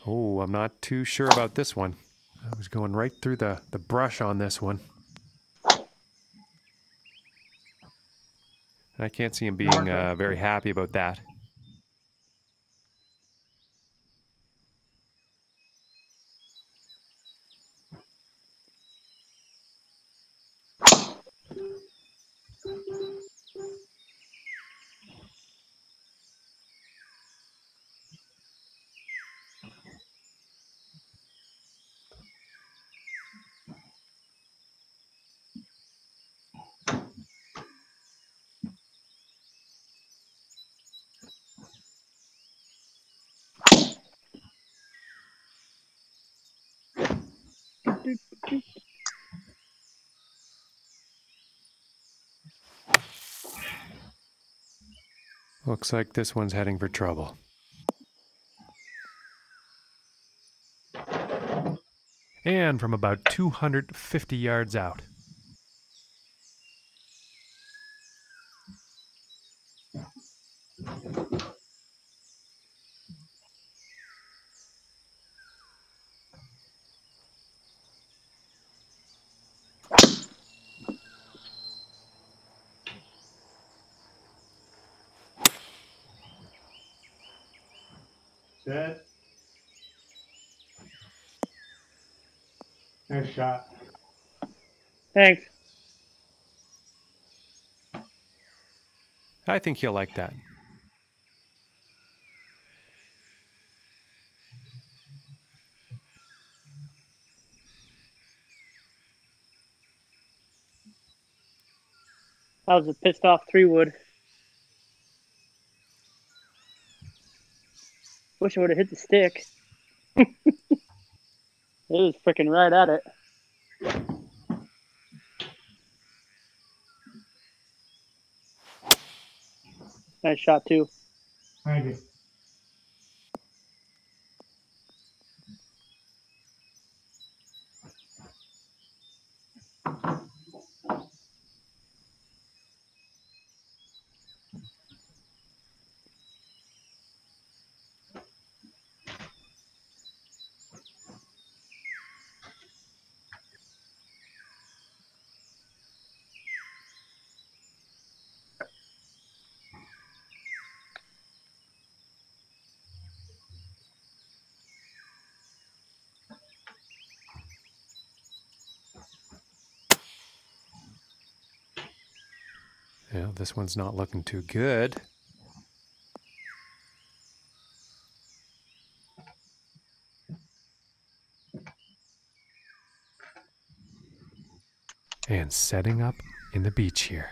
Oh, I'm not too sure about this one. I was going right through the, the brush on this one. I can't see him being uh, very happy about that. Looks like this one's heading for trouble. And from about 250 yards out. Set. Nice shot. Thanks. I think he'll like that. That was a pissed off three wood. Wish I would have hit the stick. *laughs* it was freaking right at it. Nice shot too. Thank you. This one's not looking too good. And setting up in the beach here.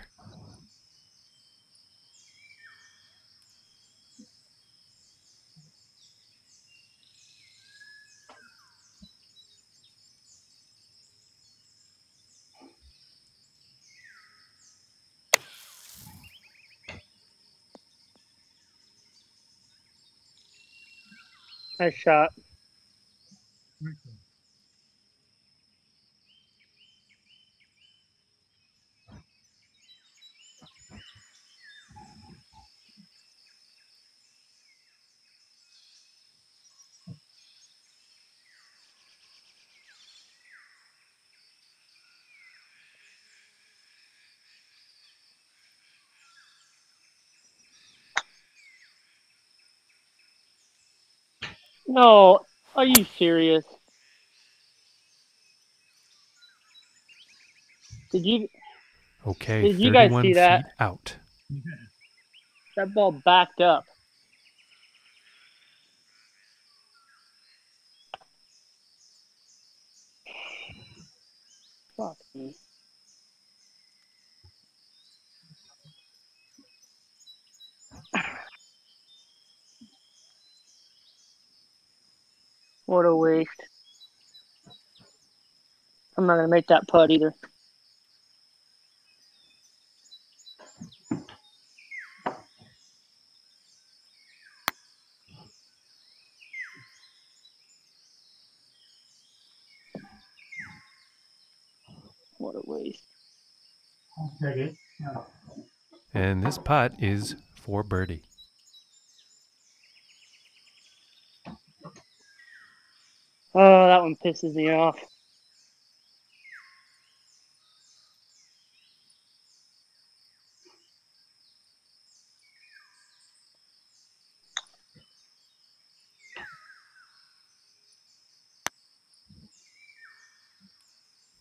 Shot. No, are you serious? Did you Okay, Did you guys see that? out. that ball backed up? Fuck me. What a waste. I'm not gonna make that putt either. What a waste. Take it. And this putt is for birdie. Oh, that one pisses me off.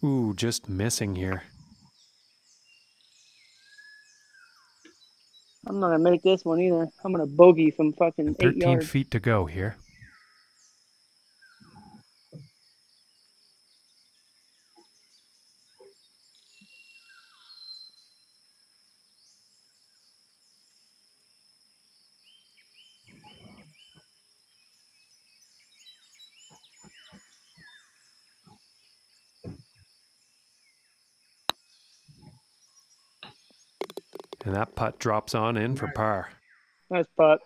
Ooh, just missing here. I'm not gonna make this one either. I'm gonna bogey from fucking And eight 13 yards. feet to go here. And that putt drops on in for par. Nice putt.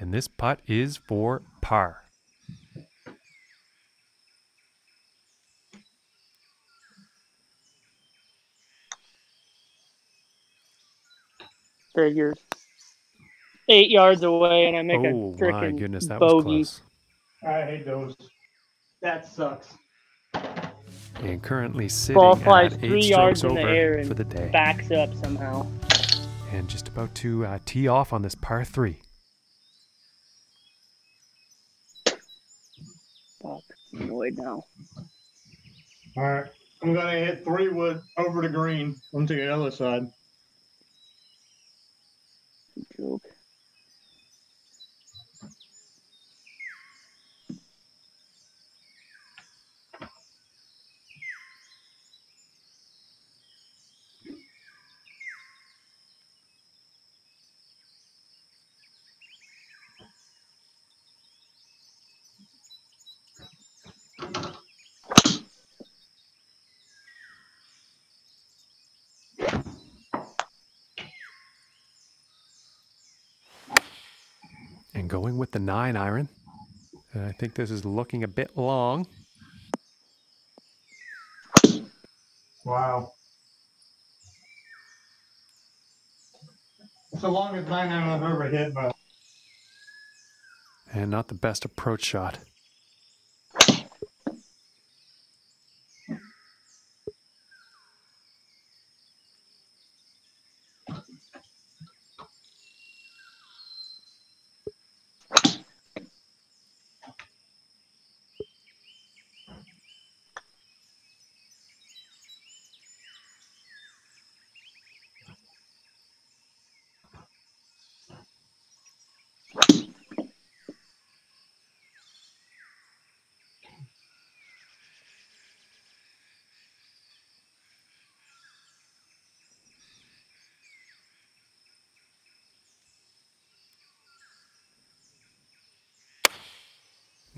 And this putt is for par. Figures. Eight yards away, and I make a oh my freaking goodness, that was bogey. close. I hate those. That sucks. And currently sitting Ball flies at three eight yards in the air and for the day. backs up somehow. And just about to uh, tee off on this par three. Fuck. Annoyed now. All right. I'm gonna hit three wood over the green onto the other side. Joke. Going with the nine iron. And I think this is looking a bit long. Wow. It's the longest nine iron I've ever hit, but And not the best approach shot.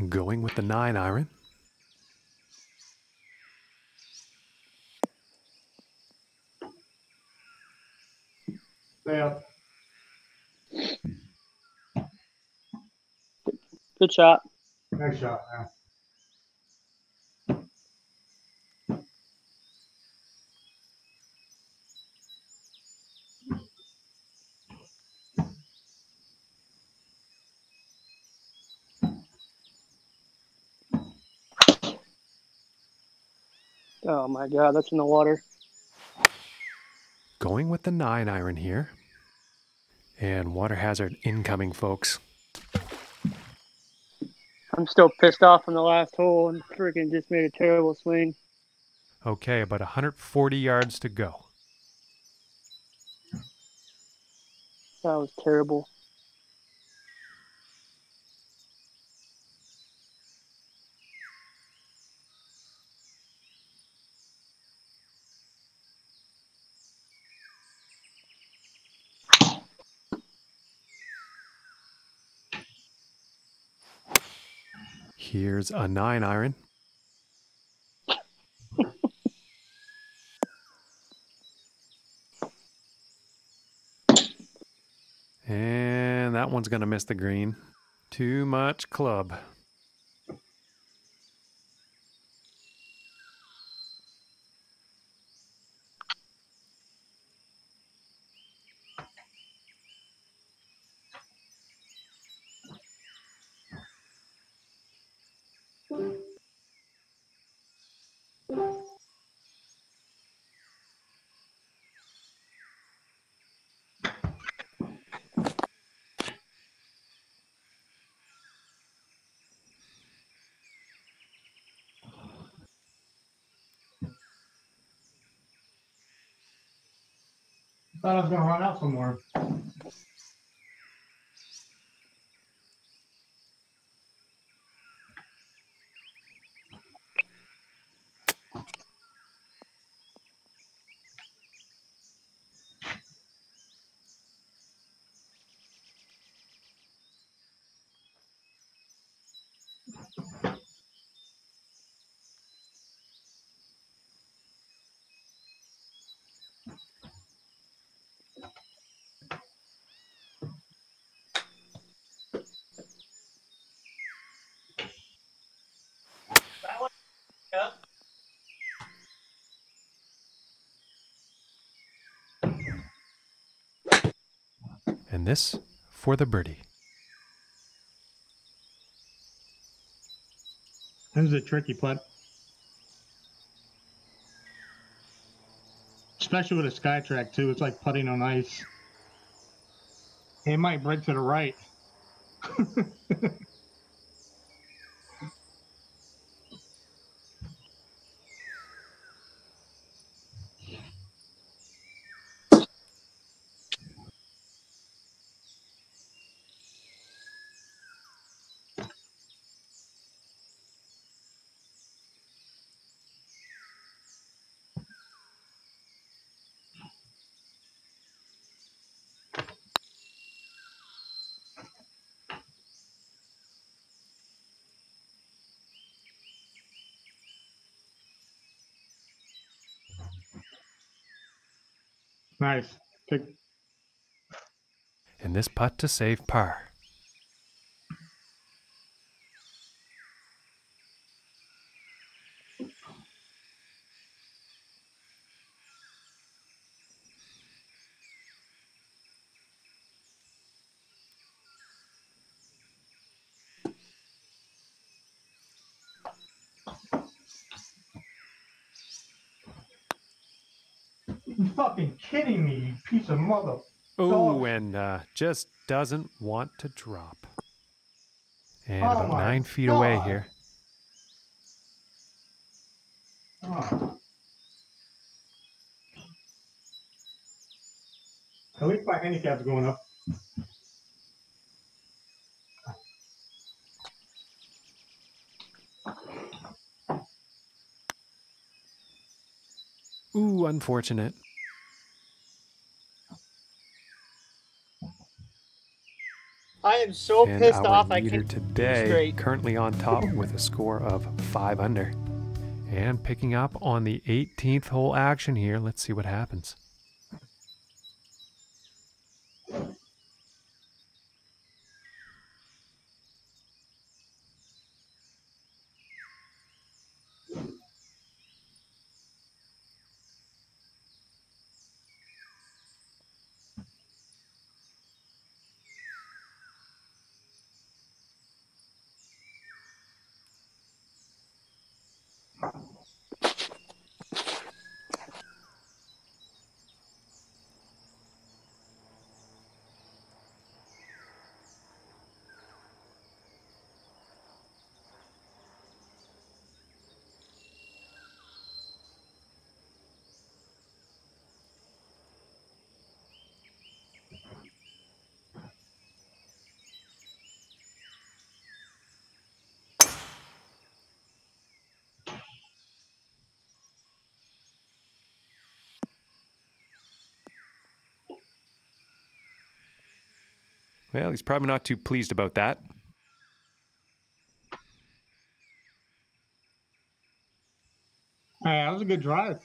Going with the nine iron. stay up. Good shot. Nice shot, man. Oh my god, that's in the water. Going with the nine iron here. And water hazard incoming, folks. I'm still pissed off from the last hole and freaking just made a terrible swing. Okay, about 140 yards to go. That was terrible. Here's a nine iron. and that one's going to miss the green. Too much club. Thought I was gonna run out some And this for the birdie. This is a tricky putt. Especially with a SkyTrak too. It's like putting on ice. It might break to the right. *laughs* nice. Pick, And this putt to save par. You fucking kidding me, you piece of mother. Oh, and uh, just doesn't want to drop. And Oh about nine feet away here. Oh, at least my handicap's going up. Ooh, unfortunate. I am so and pissed off. I can't today straight. currently on top with a score of five under. And picking up on the 18th hole action here. Let's see what happens. Well, he's probably not too pleased about that. Hey, that was a good drive.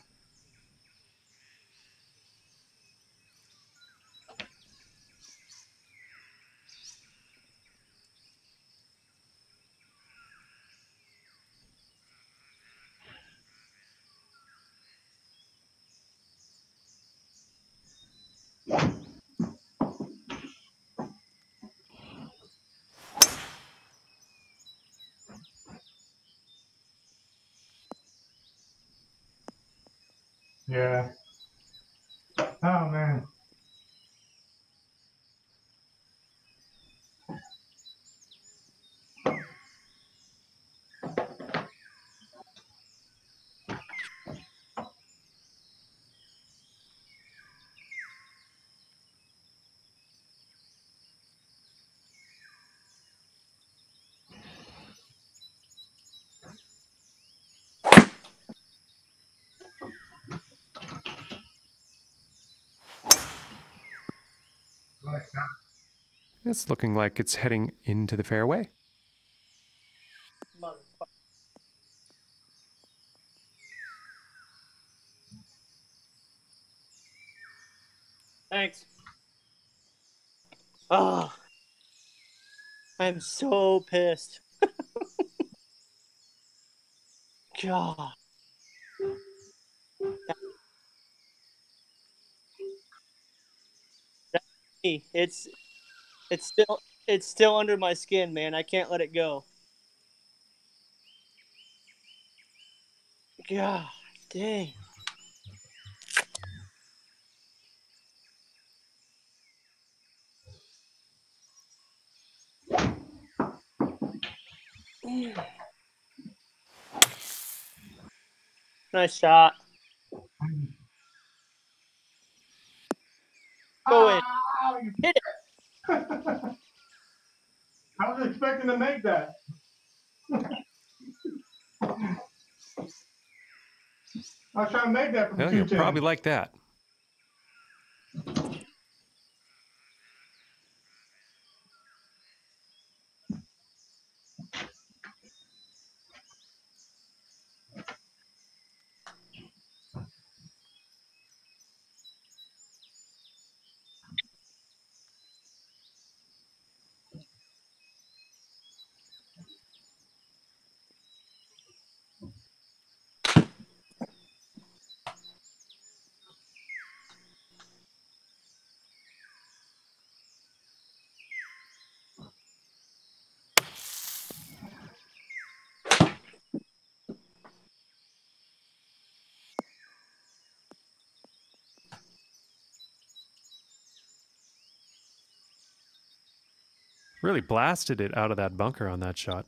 yeah. Oh man. It's looking like it's heading into the fairway. Thanks. Oh, I'm so pissed. *laughs* God. That's me. It's It's still it's still under my skin, man. I can't let it go. God dang. Nice shot. Go in. Ah, you- Hit I was expecting to make that. I was trying to make that from Well, two you're ten. probably like that. Really blasted it out of that bunker on that shot.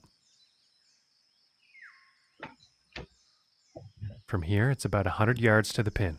From here, it's about 100 yards to the pin.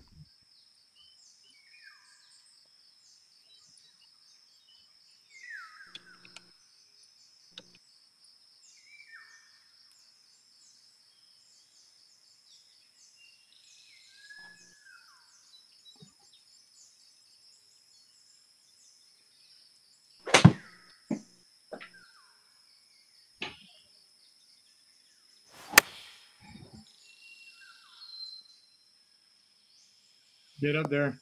Get up there.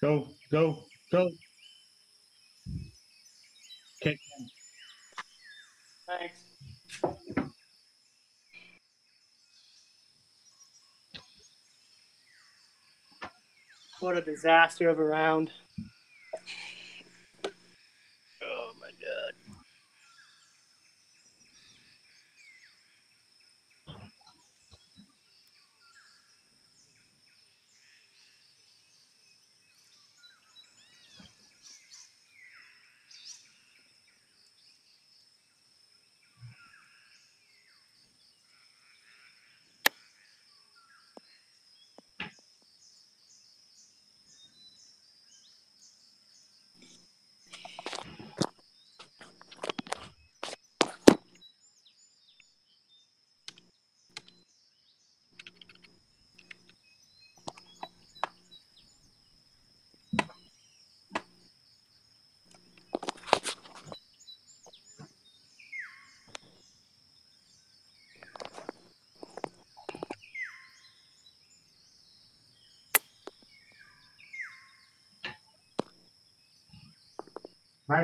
Go, go, go. Okay. Thanks. What a disaster of a round. Oh my god.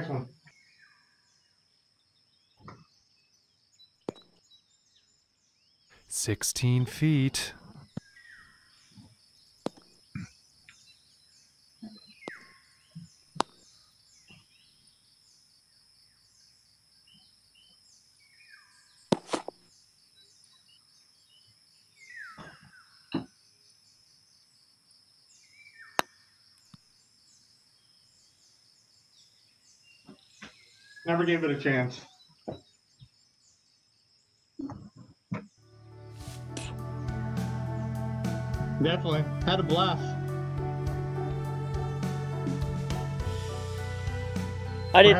Nice one. Sixteen feet. Gave it a chance. Definitely. Had a blast. I didn't